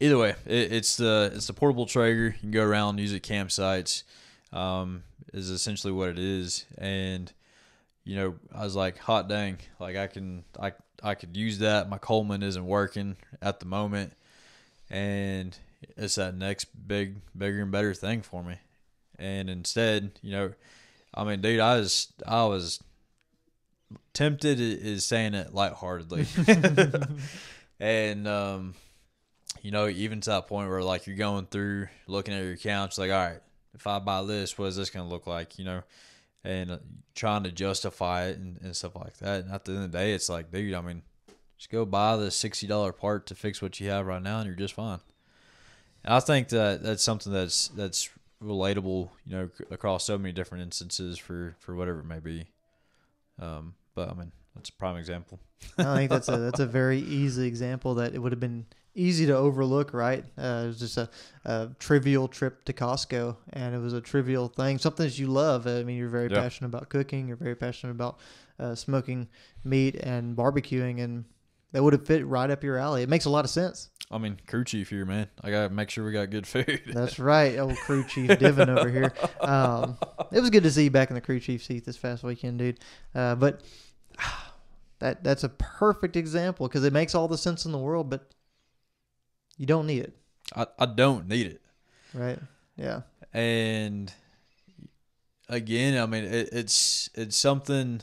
either way, it, it's the it's the portable Traeger. You can go around use it campsites. Um, is essentially what it is, and you know, I was like, hot dang, like I can I I could use that. My Coleman isn't working at the moment, and it's that next big, bigger and better thing for me. And instead, you know, I mean, dude, I was I was tempted is saying it lightheartedly, and um, you know, even to that point where like you're going through looking at your accounts, like, all right, if I buy this, what is this going to look like? You know, and uh, trying to justify it and, and stuff like that. And at the end of the day, it's like, dude, I mean, just go buy the sixty dollar part to fix what you have right now, and you're just fine. And I think that that's something that's that's relatable, you know, across so many different instances for for whatever it may be. Um, but I mean, that's a prime example. I think that's a that's a very easy example that it would have been easy to overlook, right? Uh, it was just a, a, trivial trip to Costco, and it was a trivial thing, something that you love. I mean, you're very yeah. passionate about cooking, you're very passionate about uh, smoking meat and barbecuing, and that would have fit right up your alley. It makes a lot of sense. I mean, crew chief here, man. I gotta make sure we got good food. That's right, old crew chief Divin over here. Um, it was good to see you back in the crew chief seat this past weekend, dude. Uh, but that that's a perfect example because it makes all the sense in the world, but you don't need it. I, I don't need it. Right. Yeah. And again, I mean, it, it's it's something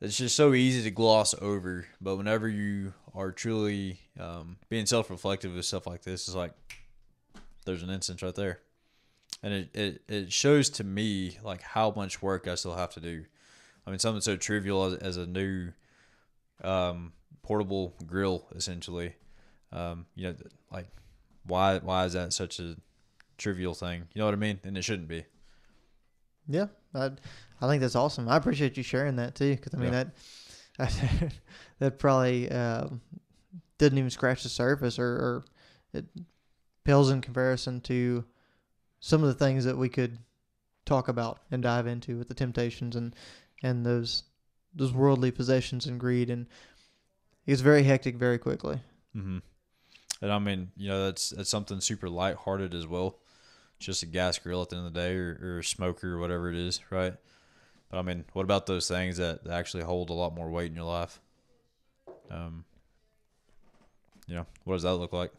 that's just so easy to gloss over. But whenever you are truly um, being self reflective with stuff like this, is like there's an instance right there, and it, it it shows to me like how much work I still have to do. I mean, something so trivial as, as a new um, portable grill, essentially. Um, you know, like why why is that such a trivial thing? You know what I mean? And it shouldn't be. Yeah, I I think that's awesome. I appreciate you sharing that too, because I mean yeah. that that probably um, didn't even scratch the surface, or, or it pales in comparison to some of the things that we could talk about and dive into with the temptations and and those those worldly possessions and greed, and it gets very hectic very quickly. Mm-hmm. And I mean, you know, that's that's something super lighthearted as well. Just a gas grill at the end of the day, or, or a smoker, or whatever it is, right? But I mean, what about those things that actually hold a lot more weight in your life? Um, you know, what does that look like?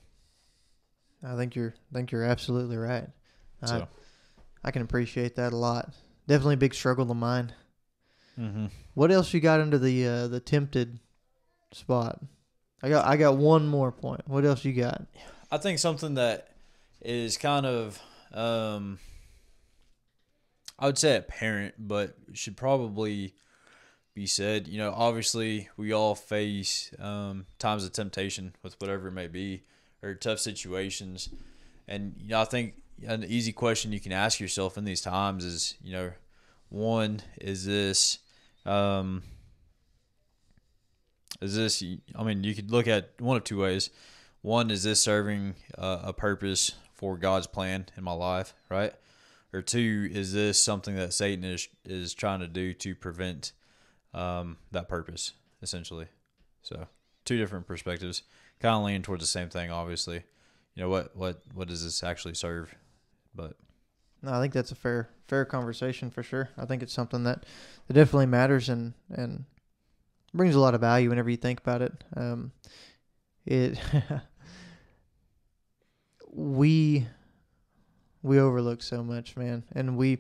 I think you're I think you're absolutely right. So. I, I can appreciate that a lot. Definitely a big struggle of mine. Mm-hmm. What else you got under the uh, the tempted spot? I got I got one more point. What else you got? I think something that is kind of um, I would say apparent, but should probably be said. You know, obviously we all face um, times of temptation with whatever it may be or tough situations, and you know I think an easy question you can ask yourself in these times is, you know, one is this. Um, is this? I mean, you could look at one of two ways. One is this serving uh, a purpose for God's plan in my life, right? or two, is this something that Satan is is trying to do to prevent um, that purpose, essentially? So, two different perspectives, kind of lean towards the same thing. Obviously, you know what what what does this actually serve? But no, I think that's a fair fair conversation for sure. I think it's something that, that definitely matters and and brings a lot of value whenever you think about it. Um, it we we overlook so much, man, and we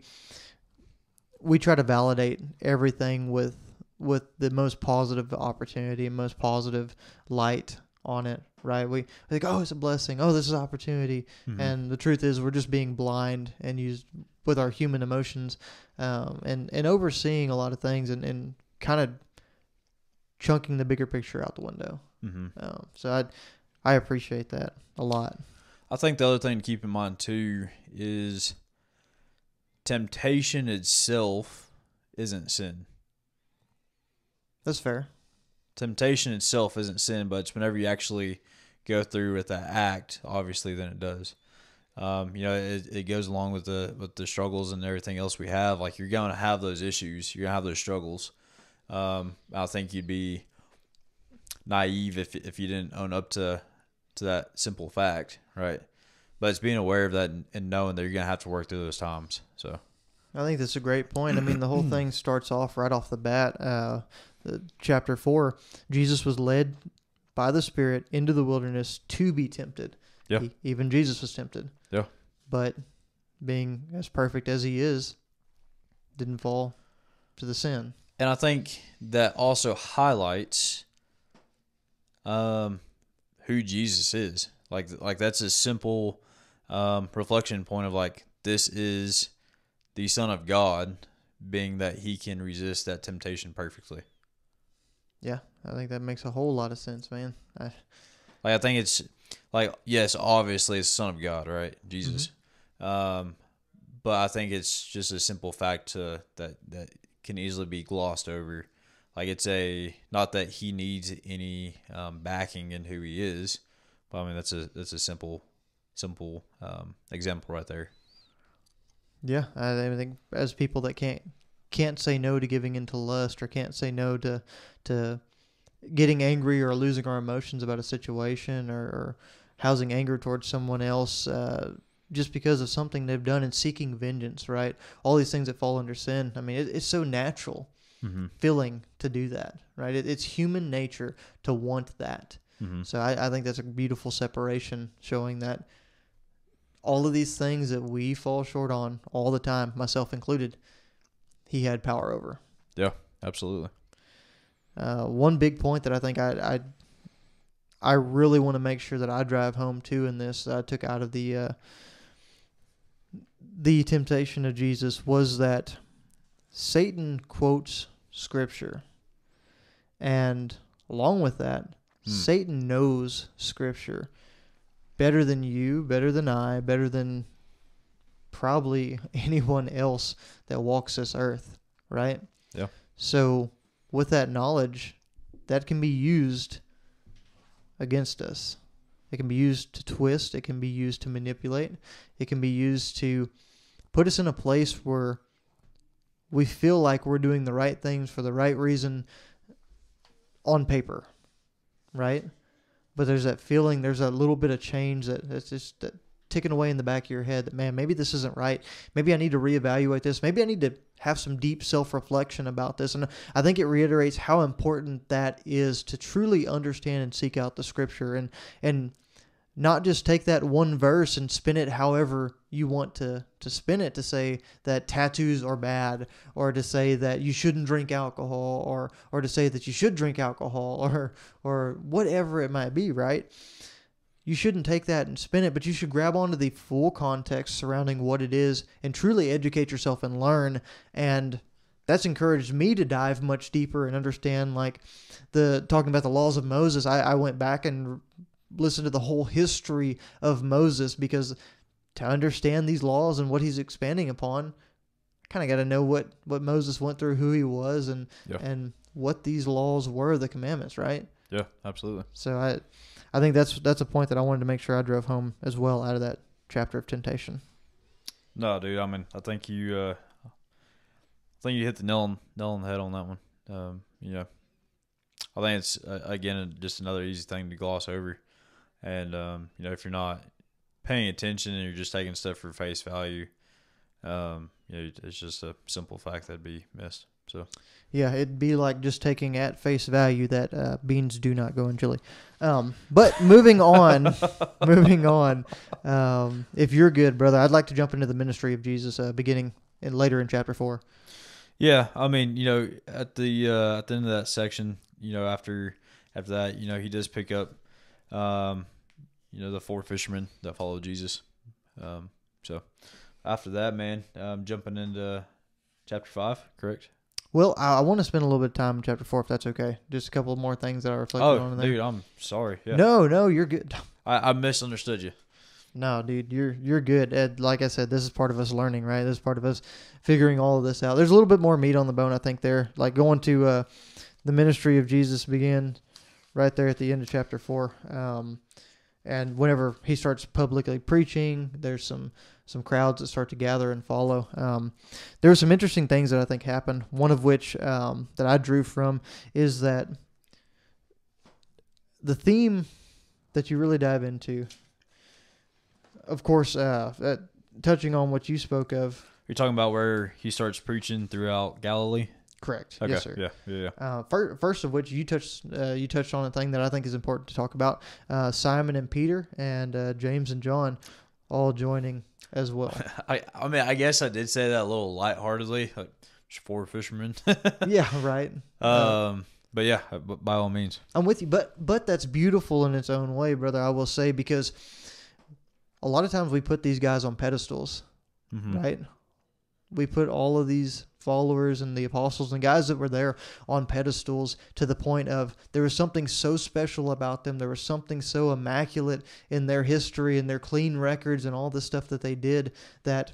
we try to validate everything with with the most positive opportunity and most positive light on it, right? We think, oh, it's a blessing. Oh, this is opportunity. Mm-hmm. And the truth is, we're just being blind and used with our human emotions, um, and and overseeing a lot of things and, and kind of chunking the bigger picture out the window. Mm-hmm. Um, so I I appreciate that a lot. I think the other thing to keep in mind too is temptation itself isn't sin. That's fair. Temptation itself isn't sin, but it's whenever you actually go through with that act, obviously, then it does. um, you know, it, it goes along with the with the struggles and everything else we have. Like you're going to have those issues, you're gonna have those struggles. Um, I think you'd be naive if if you didn't own up to to that simple fact, right? But it's being aware of that and, and knowing that you're gonna have to work through those times. So I think that's a great point. I mean, the whole thing starts off right off the bat. Uh, the, chapter four, Jesus was led by the Spirit into the wilderness to be tempted. Yeah. He- even Jesus was tempted. Yeah. But being as perfect as he is, didn't fall to the sin. And I think that also highlights um who Jesus is. Like like that's a simple um reflection point of like this is the son of God being that he can resist that temptation perfectly. Yeah, I think that makes a whole lot of sense, man. I, Like I think it's like yes, obviously it's the son of God, right? Jesus. Um but I think it's just a simple fact to that that can easily be glossed over. Like it's a not that he needs any um, backing in who he is, but I mean that's a that's a simple simple um, example right there. yeah, I, think as people that can't can't say no to giving into lust or can't say no to to getting angry or losing our emotions about a situation or, or housing anger towards someone else uh, just because of something they've done and seeking vengeance, right? All these things that fall under sin. I mean, it, it's so natural Mm-hmm. feeling to do that, right? It, it's human nature to want that. Mm-hmm. So I, I think that's a beautiful separation showing that all of these things that we fall short on all the time, myself included, he had power over. Yeah, absolutely. Uh, one big point that I think I, I, I really want to make sure that I drive home too in this I took out of the uh, the temptation of Jesus was that Satan quotes scripture, and along with that, Hmm. Satan knows scripture better than you, better than I, better than probably anyone else that walks this earth, right? Yeah. So, with that knowledge, that can be used against us. It can be used to twist, it can be used to manipulate, it can be used to put us in a place where we feel like we're doing the right things for the right reason on paper, right? But there's that feeling, there's that little bit of change that that's just that ticking away in the back of your head that man, maybe this isn't right. Maybe I need to reevaluate this. Maybe I need to have some deep self-reflection about this. And I think it reiterates how important that is to truly understand and seek out the scripture and and not just take that one verse and spin it however you want to to spin it to say that tattoos are bad or to say that you shouldn't drink alcohol or or to say that you should drink alcohol or or whatever it might be right? You shouldn't take that and spin it but you should grab onto the full context surrounding what it is and truly educate yourself and learn. And that's encouraged me to dive much deeper and understand like the talking about the laws of moses i, I went back and listen to the whole history of Moses because to understand these laws and what he's expanding upon, I kind of got to know what what Moses went through, who he was, and Yeah. and what these laws were, the commandments, right? Yeah, absolutely. So I, I think that's that's a point that I wanted to make sure I drove home as well out of that chapter of temptation. No, dude. I mean, I think you, uh, I think you hit the nail on, nail on the head on that one. Um, you know, I think it's uh, again just another easy thing to gloss over, and um, you know, if you're not paying attention and you're just taking stuff for face value, um, you know, it's just a simple fact that'd be missed. So Yeah, it'd be like just taking at face value that uh, beans do not go in chili. Um, but moving on, moving on. Um, if you're good, brother, I'd like to jump into the ministry of Jesus, uh, beginning in later in chapter four. Yeah, I mean, you know, at the uh, at the end of that section, you know, after after that, you know, he does pick up, um, you know, the four fishermen that follow Jesus. Um, so after that, man, um, jumping into chapter five, correct? Well, I, I want to spend a little bit of time in chapter four, if that's okay. Just a couple more things that I reflected on Oh, dude, I'm sorry. Yeah, No, no, you're good. I, I misunderstood you. No, dude, you're you're good. Ed, like I said, this is part of us learning, right? This is part of us figuring all of this out. There's a little bit more meat on the bone, I think. There, like going to uh, the ministry of Jesus began right there at the end of chapter four. Um, and whenever he starts publicly preaching, there's some some crowds that start to gather and follow. Um, there are some interesting things that I think happened. One of which um, that I drew from is that the theme that you really dive into, of course, uh, uh, touching on what you spoke of. You're talking about where he starts preaching throughout Galilee. Correct. Okay. Yes, sir. Yeah. Yeah. Yeah. Uh, fir- first of which you touched uh, you touched on a thing that I think is important to talk about. Uh, Simon and Peter and uh, James and John all joining as well. I I mean I guess I did say that a little lightheartedly, like just four fishermen. yeah, right. um, but yeah, uh, by all means. I'm with you, but but that's beautiful in its own way, brother. I will say because a lot of times we put these guys on pedestals, Mhm. right? We put all of these followers and the apostles and guys that were there on pedestals to the point of there was something so special about them. There was something so immaculate in their history and their clean records and all the stuff that they did that,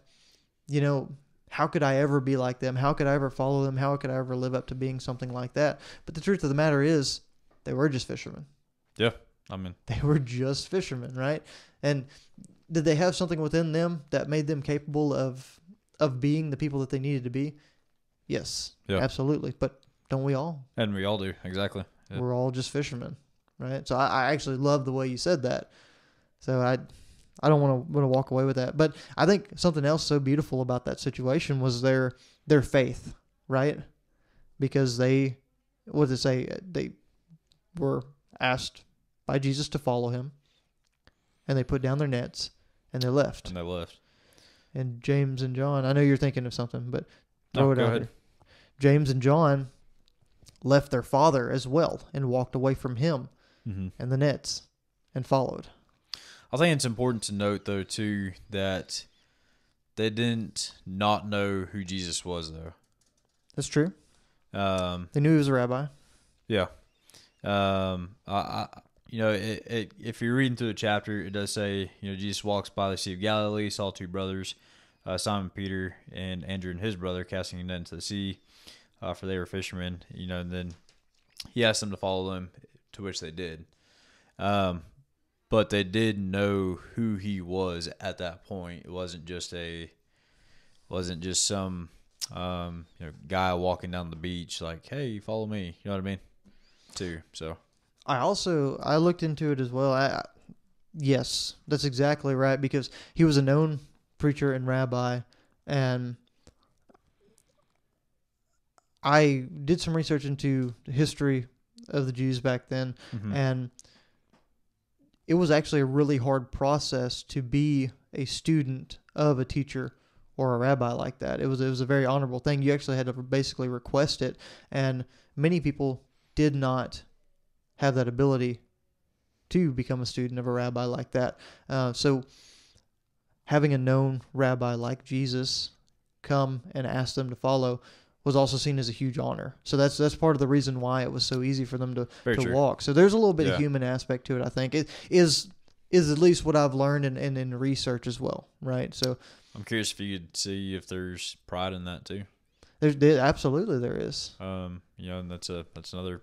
you know, how could I ever be like them? How could I ever follow them? How could I ever live up to being something like that? But the truth of the matter is, they were just fishermen. Yeah. I mean, They were just fishermen, right? And did they have something within them that made them capable of of being the people that they needed to be? Yes, Yeah. absolutely. But don't we all? and we all do exactly. Yeah. We're all just fishermen, right? So I, I actually love the way you said that. So I I don't want to want to walk away with that. But I think something else so beautiful about that situation was their their faith, right? Because they what did it say? They were asked by Jesus to follow him, and they put down their nets and they left. And they left. And James and John, I know you're thinking of something, but throw No, it go out ahead. there. James and John left their father as well and walked away from him hmm and the nets and followed. I think it's important to note though too that they didn't not know who Jesus was though. That's true. Um, They knew he was a rabbi. Yeah. Um, I, I you know, it, it, if you're reading through the chapter, it does say, you know, Jesus walks by the Sea of Galilee, saw two brothers, uh, Simon Peter and Andrew and his brother casting a net into the sea, uh, for they were fishermen, you know, and then he asked them to follow them, to which they did. Um, but they did know who he was at that point. It wasn't just a, wasn't just some, um, you know, guy walking down the beach like, hey, follow me. You know what I mean? Too. So I also I looked into it as well. I yes, that's exactly right because he was a known preacher and rabbi, and I did some research into the history of the Jews back then, mhm. and it was actually a really hard process to be a student of a teacher or a rabbi like that. It was it was a very honorable thing. You actually had to basically request it, and many people did not have that ability to become a student of a rabbi like that. Uh, so having a known rabbi like Jesus come and ask them to follow was also seen as a huge honor. So that's that's part of the reason why it was so easy for them to Very to true. walk. So there's a little bit of human aspect to it. I think it is is at least what I've learned and in, in, research as well. Right. So I'm curious if you could see if there's pride in that too. there's there, absolutely there is, Um, you know, and that's a that's another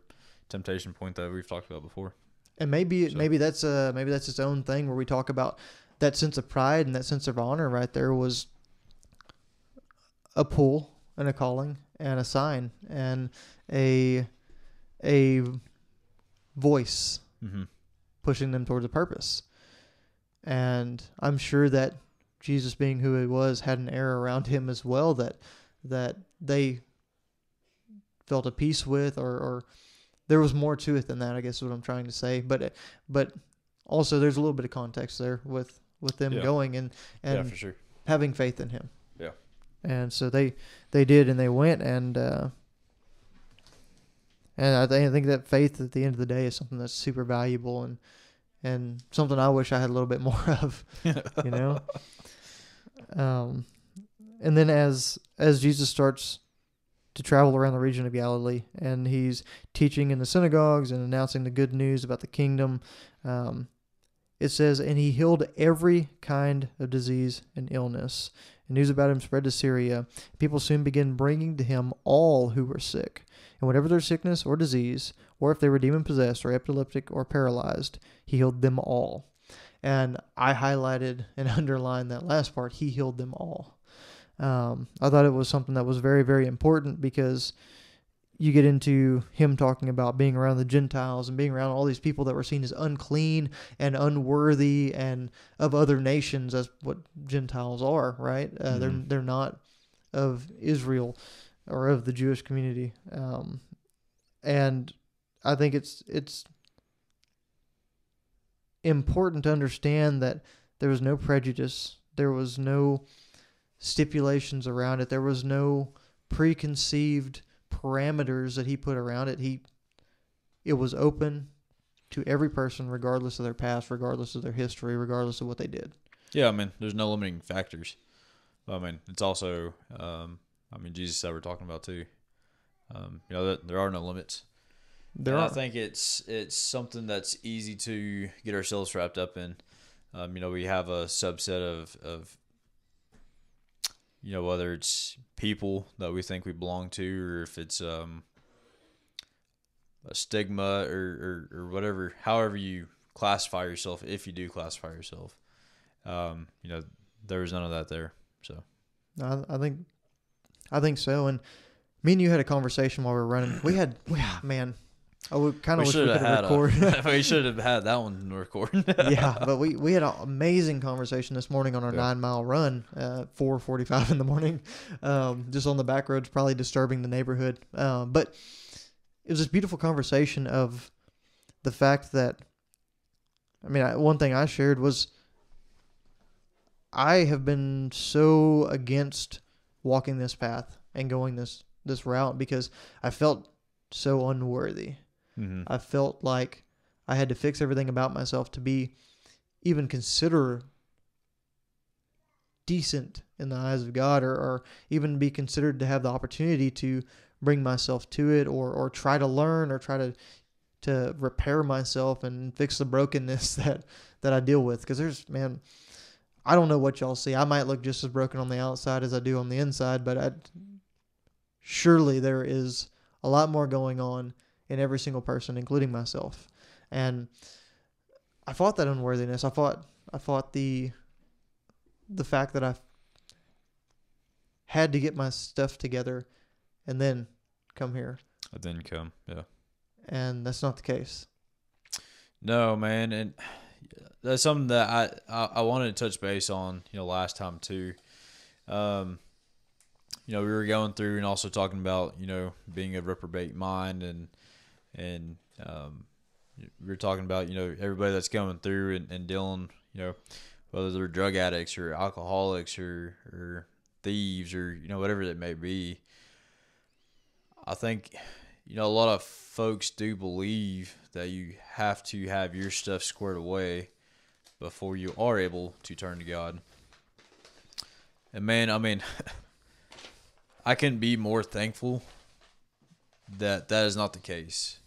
temptation point that we've talked about before. and maybe So- maybe that's uh maybe that's its own thing where we talk about that sense of pride and that sense of honor. Right there was a pull and a calling and a sign and a a voice Mm-hmm. pushing them towards a purpose. And I'm sure that Jesus being who he was had an air around him as well that that they felt a peace with or, or there was more to it than that, I guess is what I'm trying to say. But but also there's a little bit of context there with with them Yeah. going and yeah, and for sure. having faith in him. Yeah. And so they they did and they went and uh and I think, I think that faith at the end of the day is something that's super valuable and and something I wish I had a little bit more of, you know. Um and then as as Jesus starts to travel around the region of Galilee and he's teaching in the synagogues and announcing the good news about the kingdom um it says, and he healed every kind of disease and illness. And news about him spread to Syria. People soon began bringing to him all who were sick, and whatever their sickness or disease, or if they were demon possessed or epileptic or paralyzed, he healed them all. And I highlighted and underlined that last part. He healed them all. Um, I thought it was something that was very, very important because you get into him talking about being around the Gentiles and being around all these people that were seen as unclean and unworthy and of other nations, as what Gentiles are, right? Uh, Mhm. They're they're not of Israel or of the Jewish community, um, and I think it's it's important to understand that there was no prejudice, there was no stipulations around it, there was no preconceived parameters that he put around it. He it was open to every person regardless of their past, regardless of their history, regardless of what they did. Yeah, I mean, there's no limiting factors. I mean, it's also, um, I mean, Jesus that we're talking about too. Um, you know, that there are no limits. There And are I think it's it's something that's easy to get ourselves wrapped up in. Um, you know, we have a subset of of you know whether it's people that we think we belong to, or if it's um, a stigma or, or or whatever. However you classify yourself, if you do classify yourself, um, you know, there was none of that there. So I, I think I think so. And me and you had a conversation while we were running. We had man, I would kind of wish we should could have recorded. a, we should have had that one recorded. yeah, but we, we had an amazing conversation this morning on our Yeah. nine mile run, uh, four forty five in the morning, um, just on the back roads, probably disturbing the neighborhood. Um, but it was this beautiful conversation of the fact that, I mean, I, one thing I shared was I have been so against walking this path and going this this route because I felt so unworthy. Hmm I felt like I had to fix everything about myself to be even consider decent in the eyes of God or, or even be considered to have the opportunity to bring myself to it or, or try to learn or try to to repair myself and fix the brokenness that that I deal with. Because there's man I don't know what y'all see. I might look just as broken on the outside as I do on the inside but I surely there is a lot more going on in every single person, including myself. And I fought that unworthiness. I fought I fought the the fact that I had to get my stuff together and then come here. I didn't come. Yeah. And that's not the case. No, man, and that's something that I, I I wanted to touch base on. You know, last time too. Um, you know, we were going through and also talking about you know being a reprobate mind and and um, we are talking about you know everybody that's going through and, and dealing you know whether they're drug addicts or alcoholics or or thieves or you know whatever it may be. I think you know a lot of folks do believe that you have to have your stuff squared away before you are able to turn to God. And man, I mean, I can be more thankful that that is not the case.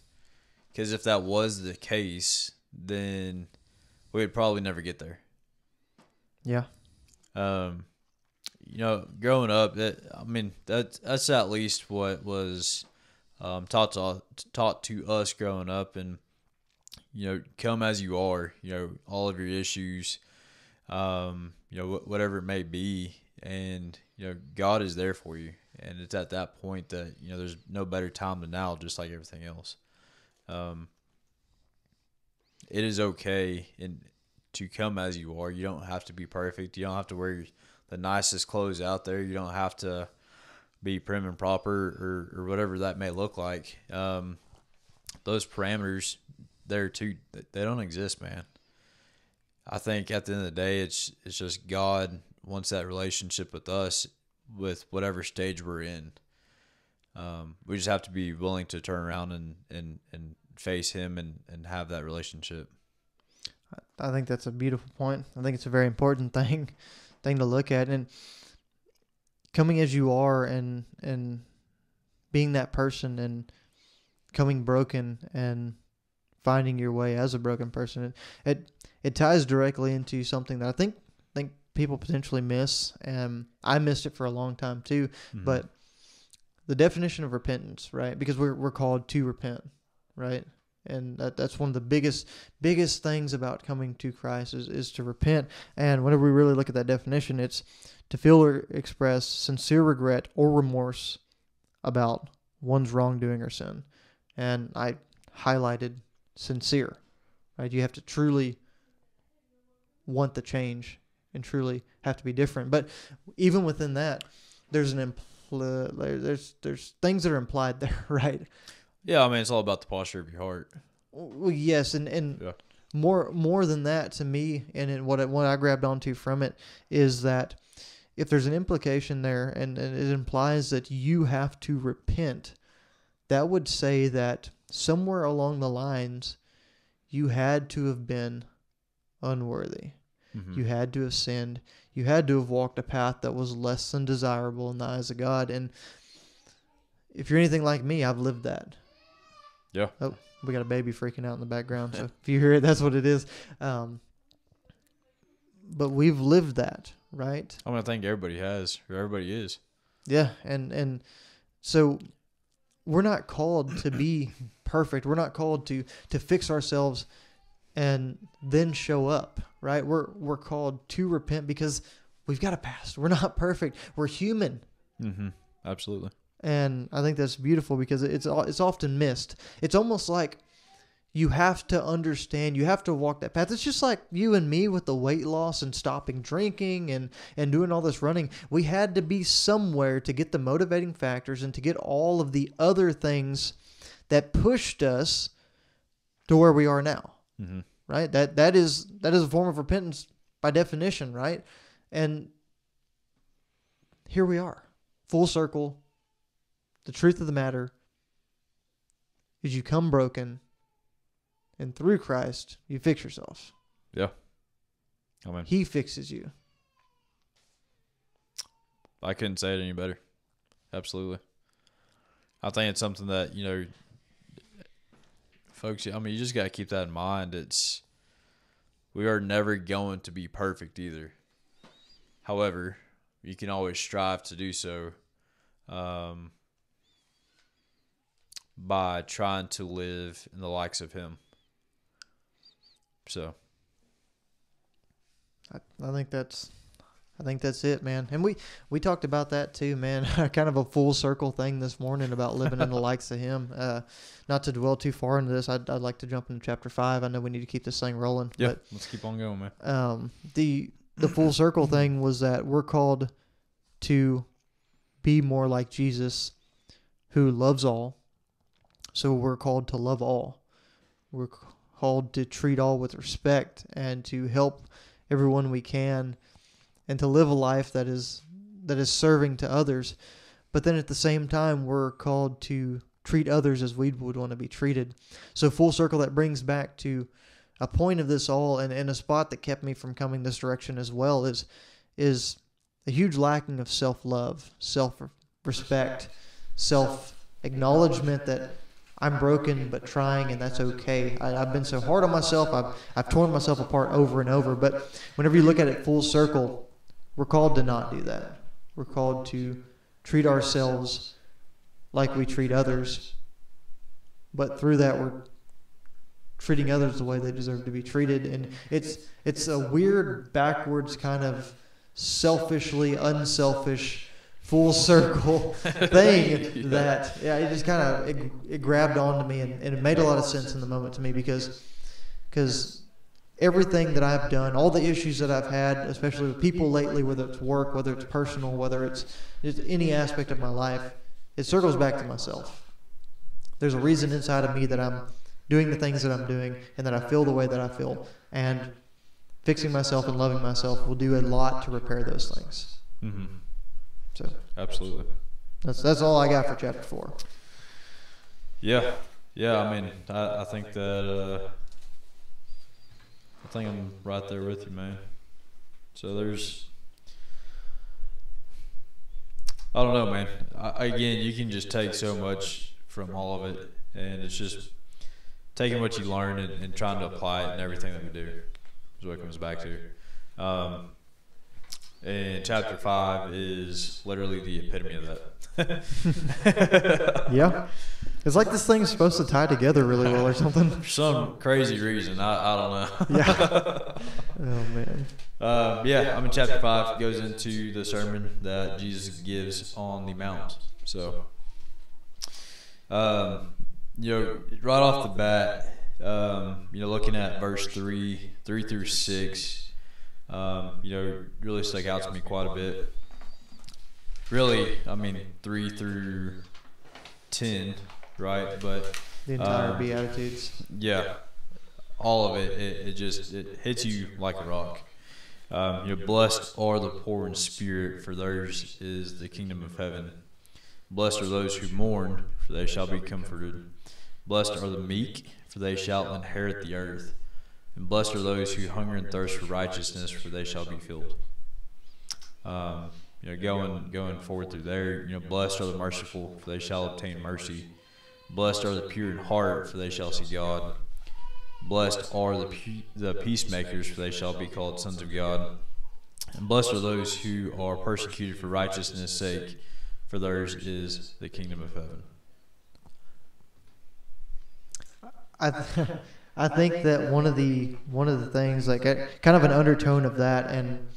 Because if that was the case, then we'd probably never get there. Yeah. Um, you know, growing up, that I mean, that that's at least what was um, taught to taught to us growing up, and you know, come as you are. You know, all of your issues, um, you know, wh- whatever it may be, and you know, God is there for you, and it's at that point that you know, there's no better time than now, just like everything else. Um, it is okay and to come as you are. You don't have to be perfect. You don't have to wear the nicest clothes out there. You don't have to be prim and proper or, or whatever that may look like. Um, those parameters there too, they don't exist, man. I think at the end of the day, it's it's just God wants that relationship with us, with whatever stage we're in. Um, we just have to be willing to turn around and, and, and face Him and, and have that relationship. I think that's a beautiful point. I think it's a very important thing thing to look at and coming as you are and and being that person and coming broken and finding your way as a broken person it it, it ties directly into something that I think think people potentially miss and I missed it for a long time too Mm-hmm. but the definition of repentance right because we're we're called to repent right and that, that's one of the biggest biggest things about coming to Christ is, is to repent. And whenever we really look at that definition, it's to feel or express sincere regret or remorse about one's wrongdoing or sin. And I highlighted sincere. Right? You have to truly want the change and truly have to be different. But even within that, there's an impl- there's there's things that are implied there, right? Yeah, I mean it's all about the posture of your heart. Well, yes, and and Yeah. more more than that to me, and in what I, what I grabbed onto from it is that if there's an implication there, and, and it implies that you have to repent, that would say that somewhere along the lines, you had to have been unworthy. Mhm. You had to have sinned. You had to have walked a path that was less than desirable in the eyes of God. And if you're anything like me, I've lived that. Yeah. Oh, we got a baby freaking out in the background. So if you hear it, that's what it is. Um, but we've lived that, right? I mean, I think everybody has, or everybody is. Yeah, and and so we're not called to be perfect. We're not called to to fix ourselves and then show up, right? We're we're called to repent because we've got a past. We're not perfect. We're human. Mm-hmm. Absolutely. And I think that's beautiful because it's it's often missed. It's almost like you have to understand, you have to walk that path. It's just like you and me with the weight loss and stopping drinking and and doing all this running. We had to be somewhere to get the motivating factors and to get all of the other things that pushed us to where we are now Mm-hmm. Right? That that is that is a form of repentance by definition, right? And here we are, full circle. The truth of the matter is, you come broken, and through Christ, you fix yourself. Yeah. mean, He fixes you. I couldn't say it any better. Absolutely. I think it's something that, you know, folks, I mean, you just got to keep that in mind. It's, we are never going to be perfect either. However, you can always strive to do so um, by trying to live in the likes of Him. So, I, I think that's I think that's it, man. And we we talked about that too, man. kind of a full circle thing this morning about living in the likes of him. Uh, not to dwell too far into this, I'd, I'd like to jump into chapter five. I know we need to keep this thing rolling, yeah, let's keep on going, man. um, the the full circle thing was that we're called to be more like Jesus, who loves all. So we're called to love all. We're called to treat all with respect and to help everyone we can and to live a life that is that is serving to others. But then at the same time we're called to treat others as we would want to be treated. So full circle that brings back to a point of this all and, and a spot that kept me from coming this direction as well is is a huge lacking of self love, self respect, self acknowledgement that I'm broken but trying and that's okay. I, I've been so hard on myself. I've, I've torn myself apart over and over. But whenever you look at it full circle, we're called to not do that. We're called to treat ourselves like we treat others. But through that, we're treating others the way they deserve to be treated. And it's, it's a weird, backwards kind of selfishly unselfish full circle thing that yeah it just kind of it, it grabbed onto me and, and it made a lot of sense in the moment to me because because everything that I've done all the issues that I've had especially with people lately whether it's work whether it's personal whether it's, it's any aspect of my life it circles back to myself there's a reason inside of me that I'm doing the things that I'm doing and that I feel the way that I feel and fixing myself and loving myself will do a lot to repair those things Mm-hmm. so Absolutely. that's that's all I got for chapter four. Yeah, yeah. I mean, I, I think that uh, think I'm right there with you, man. So there's, I don't know, man. I, again, you can just take so much from all of it, and it's just taking what you learn and, and trying to apply it in everything that we do. Is what it comes back to. Um, and chapter five is literally the epitome of that. Yeah. It's like this thing's supposed to tie together really well or something. For some crazy reason, I, I don't know. Yeah. Oh man. Uh, yeah, I'm in chapter five. Goes into the sermon that Jesus gives on the mount. So, um, you know, right off the bat, um, you know, looking at verse three, three through six, um, you know, really stuck out to me quite a bit. Really, I mean, three through ten, right? But The entire Um, Beatitudes. yeah, all of it, it, it just it hits you like a rock. Um, you know, blessed are the poor in spirit, for theirs is the kingdom of heaven. Blessed are those who mourn, for they shall be comforted. Blessed are the meek, for they shall inherit the earth. And blessed are those who hunger and thirst for righteousness, for they shall be filled. Um, you know, going going forward through there, you know, blessed are the merciful, for they shall obtain mercy. Blessed are the pure in heart, for they shall see God. Blessed are the pe- the peacemakers, for they shall be called sons of God. And blessed are those who are persecuted for righteousness' sake, for theirs is the kingdom of heaven. I th- I think that one of the one of the things like uh, kind of an undertone of that, and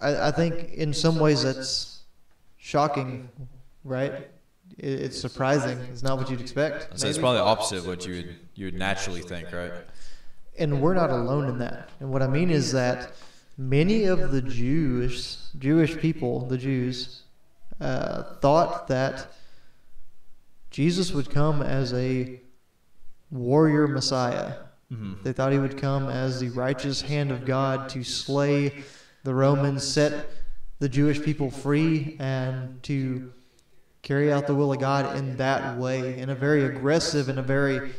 I, I think in some ways that's shocking, right? It's surprising. It's not what you'd expect. So it's probably opposite of what you would you would naturally think, right? and we're not alone in that. And what I mean is that many of the Jewish Jewish people, the Jews, uh, thought that Jesus would come as a warrior Messiah. Mm-hmm. They thought he would come as the righteous hand of God to slay the Romans, set the Jewish people free, and to carry out the will of God in that way, in a very aggressive and a very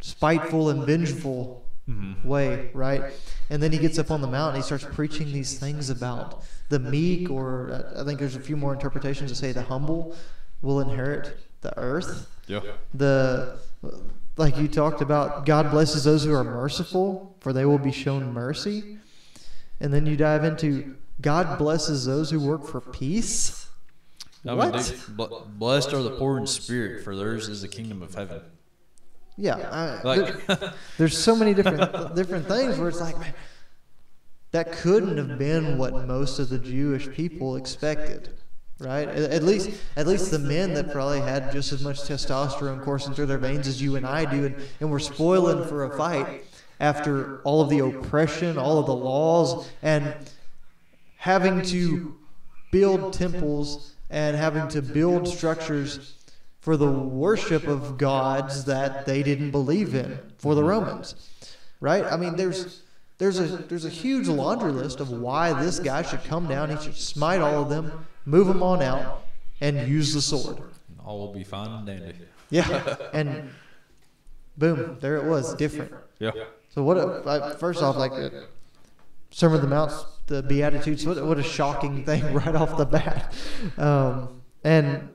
spiteful and vengeful Mm-hmm. way, right? And then he gets up on the mountain and he starts preaching these things about the meek, or I think there's a few more interpretations that say the humble will inherit the earth. Yeah. The like you talked about, God blesses those who are merciful, for they will be shown mercy. And then you dive into God blesses those who work for peace. What? blessed are the poor in spirit, for theirs is the kingdom of heaven. Yeah, I, Like, there- there's so many different different things where it's like, man, that couldn't have been what most of the Jewish people expected, right? At, at least, at least the men that probably had just as much testosterone coursing through their veins as you and I do, and, and were spoiling for a fight after all of the oppression, all of the laws, and having to build temples and having to build structures for the worship of gods that they didn't believe in for the Romans. Right? I mean there's there's a there's a huge laundry list of why this guy should come down, he should smite all of them, move them on out, and use the sword. all will be fine and dandy. Yeah. And boom, there it was, different. Yeah. So what? A, like, first off, like uh, Sermon of the Mount, the Beatitudes. What, what a shocking thing right off the bat. Um, and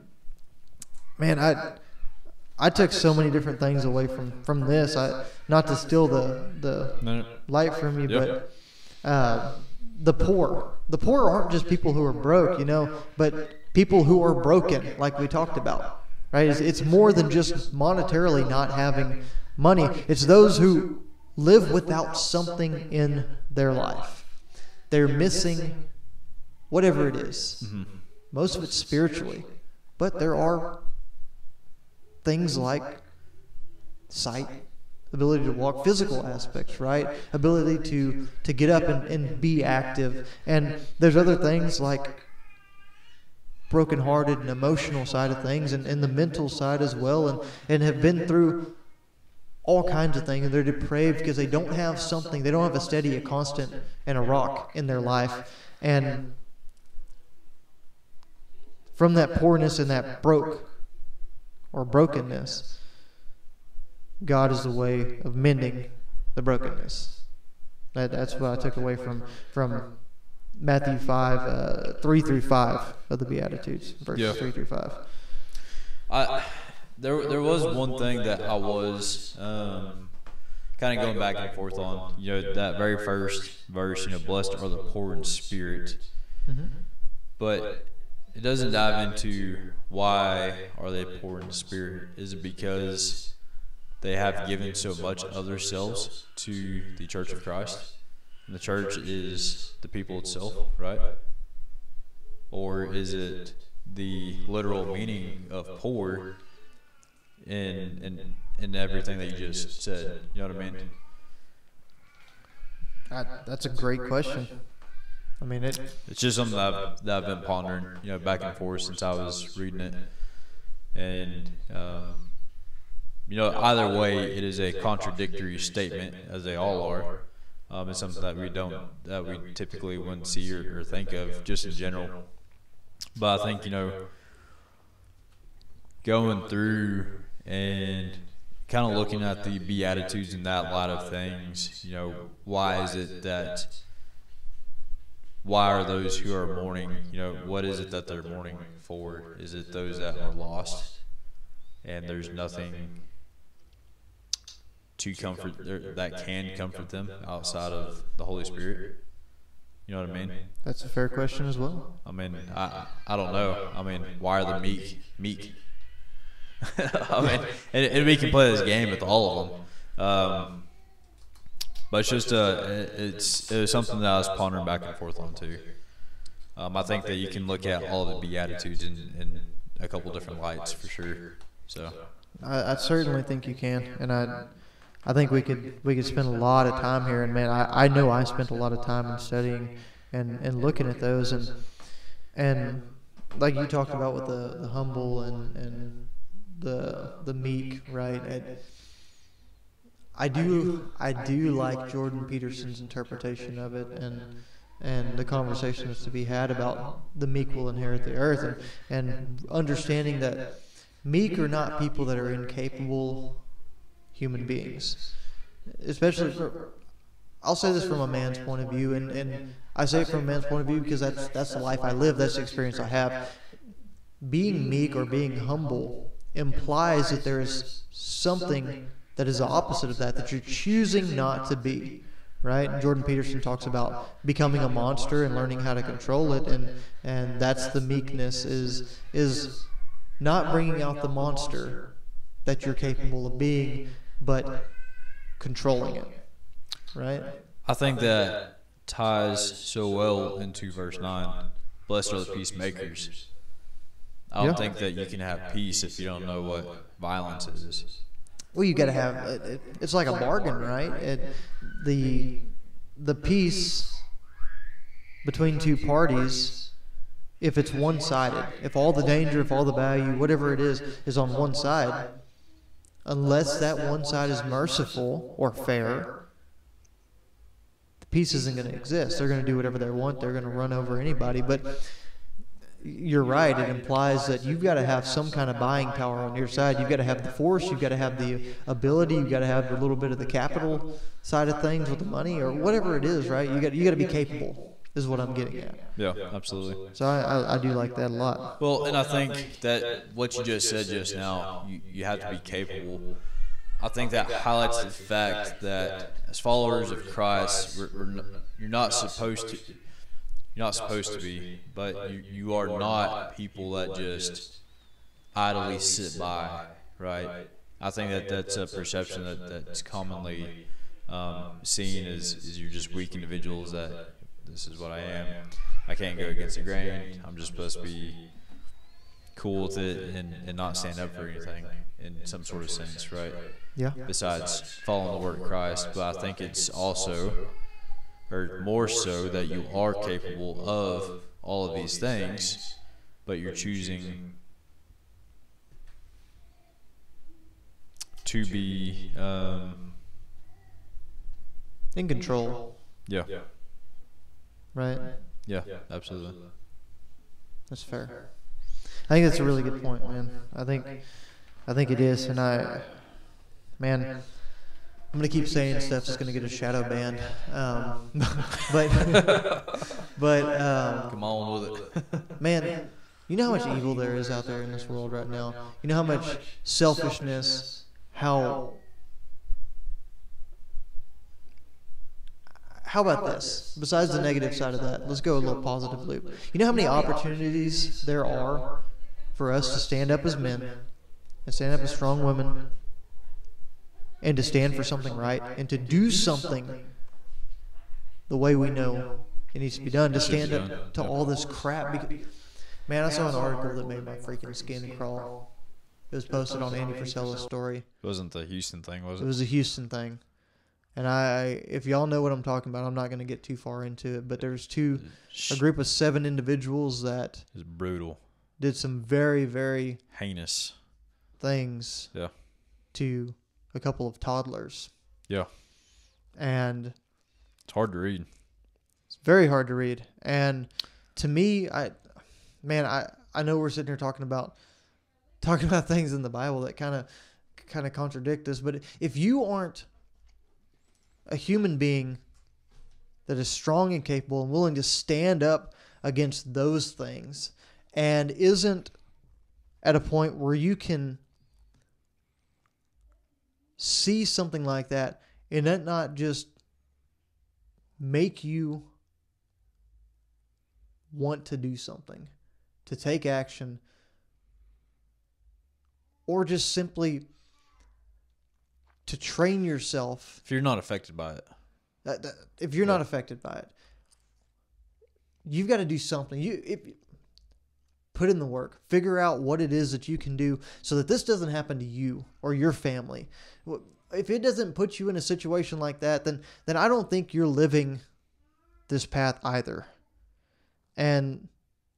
man, I I took so many different things away from from this. I not to steal the the light from you, but uh, the poor. The poor aren't just people who are broke, you know, but people who are broken, like we talked about. Right? It's, it's more than just monetarily not having money. It's those who live without something in their life. They're missing whatever it is. Mhm. Most of it's spiritually, but there are things like sight, ability to walk, physical aspects, right? Ability to to get up and, and be active. And there's other things like brokenhearted and emotional side of things and, and the mental side as well and, and have been through all kinds of things and they're depraved because they don't have something they don't have a steady a constant and a rock in their life and from that poorness and that broke or brokenness god is the way of mending the brokenness that, that's what i took away from from matthew 5 uh, 3 through 5 of the beatitudes verses Yeah. 3 through 5 I there there was one thing that I was um, kind of going back and forth on. You know, that very first verse. You know, blessed are the poor in spirit. But it doesn't dive into why are they poor in spirit. Is it because they have given so much of themselves to the Church of Christ? And the church is the people itself, right? Or is it the literal meaning of poor in in in everything that you just said? You know what I mean? I, that's a great question. I mean, it. It's just something that I've, that I've been pondering, you know, back and forth since I was reading it, and um, you know, either way, it is a contradictory statement, as they all are. Um, it's something that we don't, that we typically wouldn't see or, or think of, just in general. But I think you know, going through and kind of looking at the beatitudes and that light of things, you know, why is it that why are those who are mourning, you know, what is it that they're mourning for? Is it those that are lost and there's nothing to comfort that can comfort them outside of the Holy Spirit? You know what I mean? That's a fair question as well. I mean, I I don't know. I mean, why are the meek meek? I mean, and, and, we can play this game with all of them. Um, but it's just uh, it's it was something that I was pondering back and forth on too. Um, I think that you can look at all the beatitudes in, in a couple different lights for sure. So I, I certainly think you can, and I I think we could we could spend a lot of time here. And man, I, I know I spent a lot of time in studying and, and looking at those and and like you talked about with the, the humble and, and the the meek, right? I do I do like Jordan Peterson's interpretation of it and and the conversations to be had about the meek will inherit the earth and, and understanding that meek are not people that are incapable human beings. Especially for I'll say this from a man's point of view and, and I say it from a man's point of view because that's that's the life I live, that's the experience I have. Being meek or being humble implies that there is something that is the opposite of that, that you're choosing not to be. Right? Jordan Peterson talks about becoming a monster and learning how to control it, and and that's the meekness is is not bringing out the monster that you're capable of being, but controlling it. Right? I think that ties so well into verse nine. Blessed are the peacemakers. I don't think that you can have peace if you don't know what violence is. Well, you got to have. It, it's like a bargain, right? It, the the peace between two parties, if it's one sided, if all the danger, if all the value, whatever it is, is on one side, unless that one side is merciful or fair, the peace isn't going to exist. They're going to do whatever they want. They're going to run over anybody. But you're right. It implies that you've got to have some kind of buying power on your side. You've got to have the force. You've got to have the ability. You've got to have a little bit of the capital side of things with the money or whatever it is. Right? You got you got to be capable. Is what I'm getting at. Yeah, absolutely. So I, I, I do like that a lot. Well, and I think that what you just said just now, you, you have to be capable. I think that highlights the fact that as followers of Christ, we're, we're, you're not supposed to you're not supposed to be, but you, you are not people that just idly sit by, right? I think that that's a perception that, that's commonly um, seen as, as you're just weak individuals that this is what I am. I can't go against the grain. I'm just supposed to be cool with it and, and not stand up for anything in some sort of sense, right? Yeah. Besides following the word of Christ, but I think it's also or more so that you are capable of all of these things, but you're choosing to be um, in control. Yeah. Right. Yeah. Absolutely. That's fair. I think that's a really good point, man. I think, I think it is, and I, man. I'm gonna keep saying stuff that's gonna get a shadow ban, um, but but um, come on with it, man. You know how much evil there is out there in this world right now. You know how much selfishness, how how about this? Besides the negative side of that, let's go a little positive loop. You know how many opportunities there are for us to stand up as men and stand up as strong women and to stand for something right and to do something the way we know it needs to be done to stand up to all this crap. Man, I saw an article that made my freaking skin crawl. It was posted on Andy Frisella's story. It wasn't the Houston thing, was It it? was a Houston thing. And I, if y'all know what I'm talking about, I'm not going to get too far into it. But there's two, a group of seven individuals that It's brutal, did some very, very heinous. things Yeah. to a couple of toddlers. Yeah. And It's hard to read. it's very hard to read. And to me, I, man, I, I know we're sitting here talking about, talking about things in the Bible that kind of, kind of contradict us. But if you aren't a human being that is strong and capable and willing to stand up against those things and isn't at a point where you can see something like that and that not just make you want to do something, to take action, or just simply to train yourself If you're not affected by it, that, that- if you're not affected by it, you've got to do something. You if put in the work, figure out what it is that you can do so that this doesn't happen to you or your family. If it doesn't put you in a situation like that, then then I don't think you're living this path either. And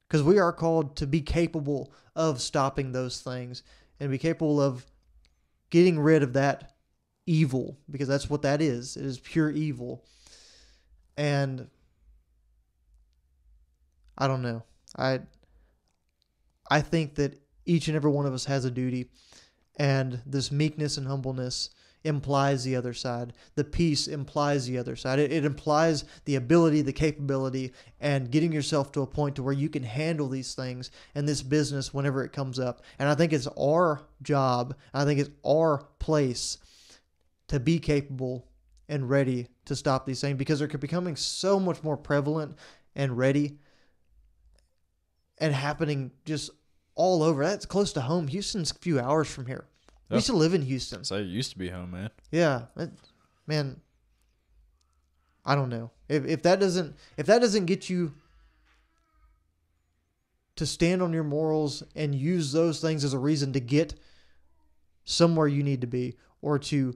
because we are called to be capable of stopping those things and be capable of getting rid of that evil because that's what that is. It is pure evil. And I don't know. I I think that each and every one of us has a duty and this meekness and humbleness implies the other side. The peace implies the other side. It, it implies the ability, the capability, and getting yourself to a point to where you can handle these things and this business whenever it comes up. And I think it's our job. I think it's our place to be capable and ready to stop these things because they're becoming so much more prevalent and ready and happening just all over. That's close to home. Houston's a few hours from here. We used to live in Houston. so it used to be home, man. Yeah, it, man. I don't know if if that doesn't if that doesn't get you to stand on your morals and use those things as a reason to get somewhere you need to be or to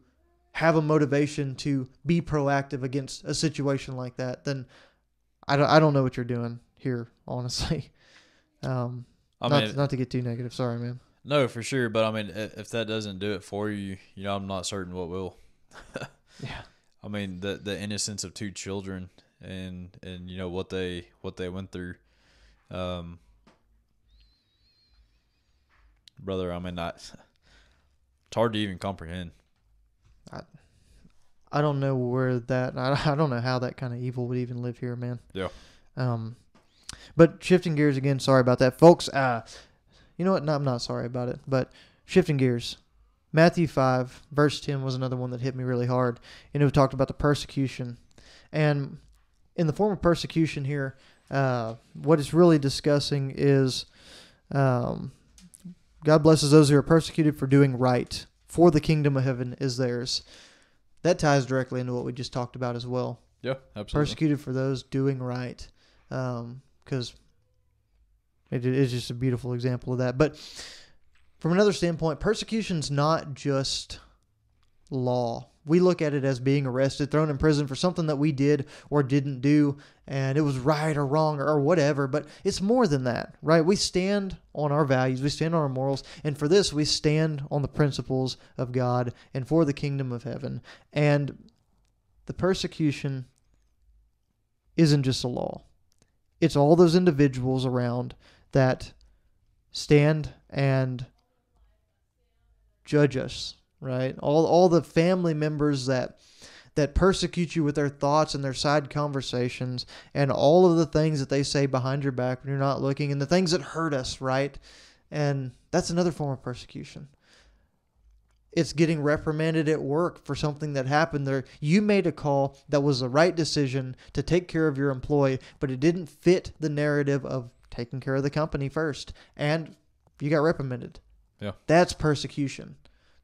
have a motivation to be proactive against a situation like that, then I don't I don't know what you're doing here, honestly. Um, I not mean, not to get too negative. Sorry, man. no, for sure. But I mean, if that doesn't do it for you, you know, I'm not certain what will. Yeah. I mean, the the innocence of two children and and you know what they what they went through. Um, brother, I mean, not. It's hard to even comprehend. I I don't know where that I, I don't know how that kind of evil would even live here, man. Yeah. Um, but shifting gears again. Sorry about that, folks. Uh, you know what? No, I'm not sorry about it. But shifting gears. Matthew five verse ten was another one that hit me really hard. And it talked about the persecution, and in the form of persecution here, uh, what it's really discussing is, um, God blesses those who are persecuted for doing right, for the kingdom of heaven is theirs. That ties directly into what we just talked about as well Yeah, absolutely. persecuted for those doing right um, because it is just a beautiful example of that but from another standpoint persecution's not just law we look at it as being arrested thrown in prison for something that we did or didn't do and it was right or wrong or whatever but it's more than that right we stand on our values we stand on our morals and for this we stand on the principles of god and for the kingdom of heaven and the persecution isn't just a law. It's all those individuals around that stand and judge us, right? All all the family members that that persecute you with their thoughts and their side conversations and all of the things that they say behind your back when you're not looking and the things that hurt us, right? And that's another form of persecution. it's getting reprimanded at work for something that happened there. You made a call that was the right decision to take care of your employee, but it didn't fit the narrative of taking care of the company first, and you got reprimanded. Yeah. That's persecution.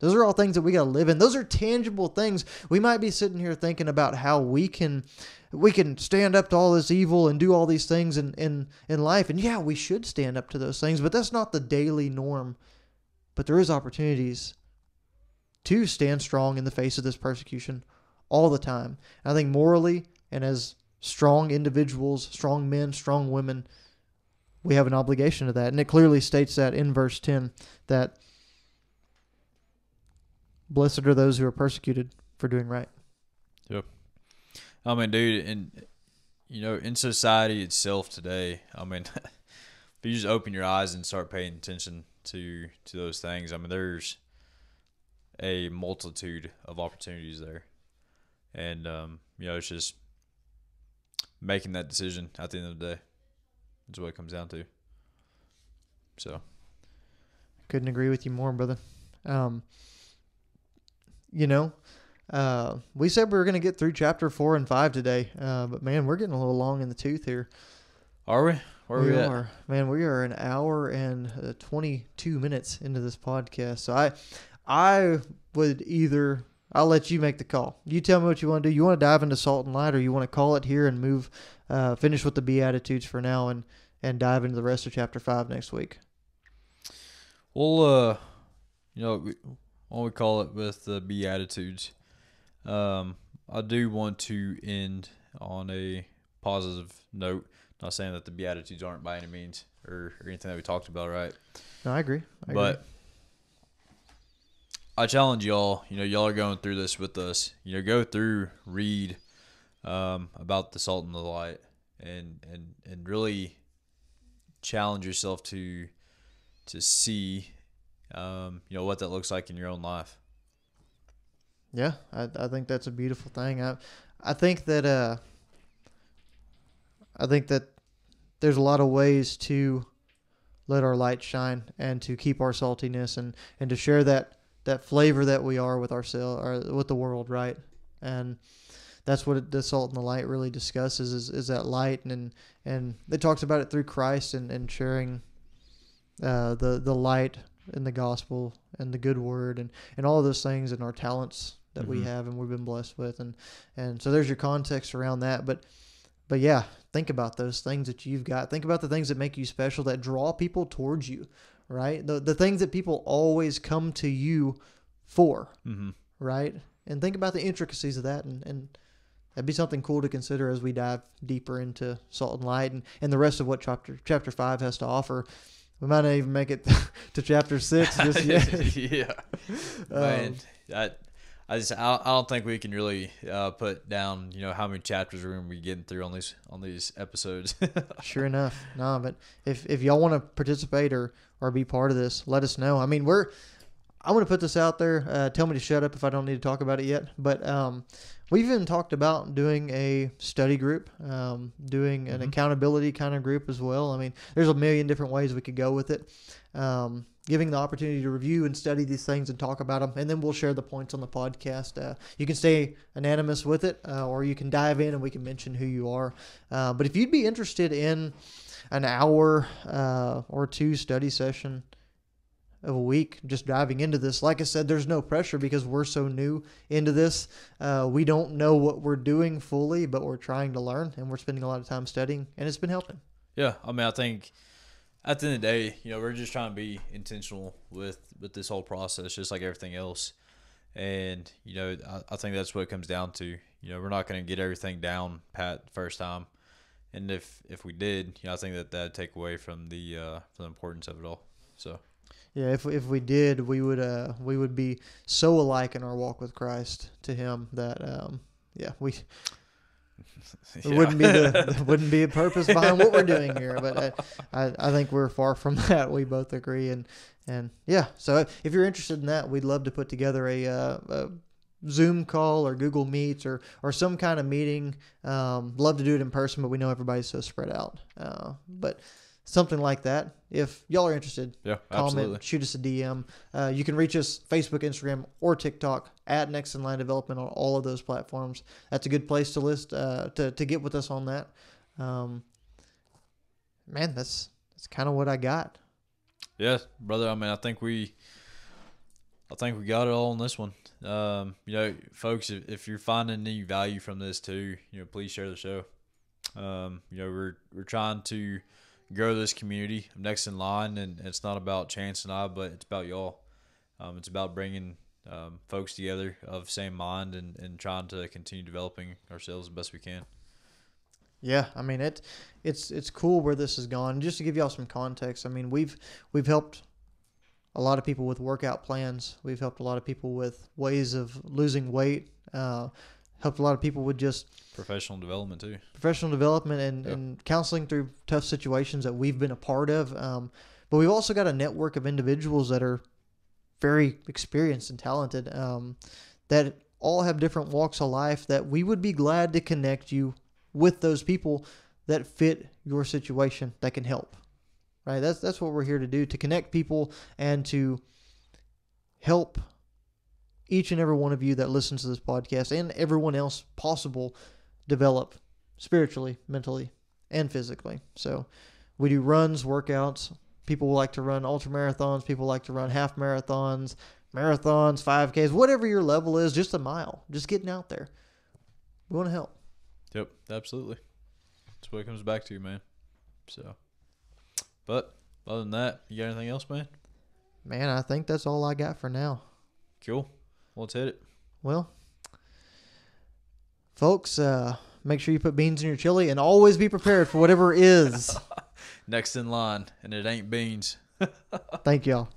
Those are all things that we got to live in. Those are tangible things. We might be sitting here thinking about how we can we can stand up to all this evil and do all these things in in in life. And yeah, we should stand up to those things, but that's not the daily norm. But there is opportunities to stand strong in the face of this persecution all the time. And I think morally and as strong individuals, strong men, strong women, we have an obligation to that. And it clearly states that in verse 10 that blessed are those who are persecuted for doing right. I mean, dude, and you know, in society itself today, I mean, if you just open your eyes and start paying attention to to those things, I mean, there's a multitude of opportunities there, and um, you know, it's just making that decision at the end of the day. Is what it comes down to. So, Couldn't agree with you more, brother. Um, you know, uh, we said we were going to get through chapter four and five today, uh, but man, we're getting a little long in the tooth here. are we? Where are we, at? are, man. We are an hour and uh, twenty-two minutes into this podcast, so I, I would either I'll let you make the call. You tell me what you want to do. You want to dive into salt and light, or you want to call it here and move, uh, finish with the beatitudes for now, and and dive into the rest of chapter five next week. Well, uh, you know, we- why don't we call it with the Beatitudes? Um, I do want to end on a positive note. Not saying that the Beatitudes aren't by any means or, or anything that we talked about, right? No, I agree. I but agree. I challenge y'all. You know, y'all are going through this with us. You know, go through, read um, about the salt and the light, and and and really challenge yourself to to see, um, you know, what that looks like in your own life. Yeah, I, I think that's a beautiful thing. I I think that uh I think that there's a lot of ways to let our light shine and to keep our saltiness and and to share that that flavor that we are with ourselves or with the world, right? And that's what the salt and the light really discusses is, is that light and and it talks about it through Christ and, and sharing uh, the the light in the gospel and the good word and, and all of those things and our talents that we Mhm. have and we've been blessed with. And and so there's your context around that. But but yeah think about those things that you've got. Think about the things that make you special that draw people towards you right? The the things that people always come to you for Mm-hmm. right? And think about the intricacies of that and and that'd be something cool to consider as we dive deeper into salt and light and, and the rest of what chapter chapter five has to offer we might not even make it to chapter six just yet yeah, Um, man. I, I just I, I don't think we can really uh, put down you know how many chapters we're gonna be getting through on these on these episodes. Sure enough. No, but if if y'all want to participate or or be part of this, let us know. I mean, we're I'm going to put this out there. Uh, tell me to shut up if I don't need to talk about it yet. But um, we've even talked about doing a study group, um, doing an Mhm. accountability kind of group as well. I mean, there's a million different ways we could go with it. Um, giving the opportunity to review and study these things and talk about them, and then we'll share the points on the podcast. Uh, you can stay anonymous with it, uh, or you can dive in and we can mention who you are. Uh, but if you'd be interested in an hour uh, or two study session of a week just diving into this like i said there's no pressure because we're so new into this uh, we don't know what we're doing fully but we're trying to learn and we're spending a lot of time studying and it's been helping Yeah, I mean, I think at the end of the day, you know, we're just trying to be intentional with with this whole process, just like everything else. And you know, I, I think that's what it comes down to. You know, we're not going to get everything down pat first time, and if if we did, you know, I think that that'd take away from the uh, from the importance of it all. So yeah if, if we did we would uh we would be so alike in our walk with christ to him that um yeah we it yeah. wouldn't be the wouldn't be a purpose behind what we're doing here. But I, I, I think we're far from that. We both agree, and and yeah. So if you're interested in that, we'd love to put together a, uh, a Zoom call or Google Meets or or some kind of meeting. Um, love to do it in person, but we know everybody's so spread out. Uh, but something like that. If y'all are interested, Yeah, comment, absolutely. shoot us a DM. Uh, you can reach us Facebook, Instagram, or TikTok at Next in Line Development on all of those platforms. That's a good place to list uh, to to get with us on that. Um, man, that's that's kind of what I got. Yeah, brother. I mean, I think we, I think we got it all on this one. Um, you know, folks, if, if you're finding any value from this too, you know, please share the show. Um, you know, we're we're trying to grow this community I'm next in line, and it's not about Chance and I, but it's about y'all. Um, it's about bringing um, folks together of same mind and, and trying to continue developing ourselves the best we can. Yeah, I mean it. It's it's cool where this has gone. Just to give y'all some context, I mean we've we've helped a lot of people with workout plans. We've helped a lot of people with ways of losing weight. Uh, helped a lot of people with just Professional development too. professional development and, Yep. and counseling through tough situations that we've been a part of. Um, but we've also got a network of individuals that are very experienced and talented um, that all have different walks of life that we would be glad to connect you with those people that fit your situation that can help. Right? That's that's what we're here to do to connect people and to help each and every one of you that listens to this podcast and everyone else possible develop spiritually, mentally, and physically. So we do runs, workouts. People like to run ultra marathons. People like to run half marathons, marathons, 5Ks, whatever your level is, just a mile, just getting out there. We want to help. Yep, absolutely. That's what it comes back to, man. So, but other than that, you got anything else, man? Man, I think that's all I got for now. Cool. Well, let's hit it. Well, folks, uh, make sure you put beans in your chili and always be prepared for whatever is. Next in line, and it ain't beans. Thank y'all.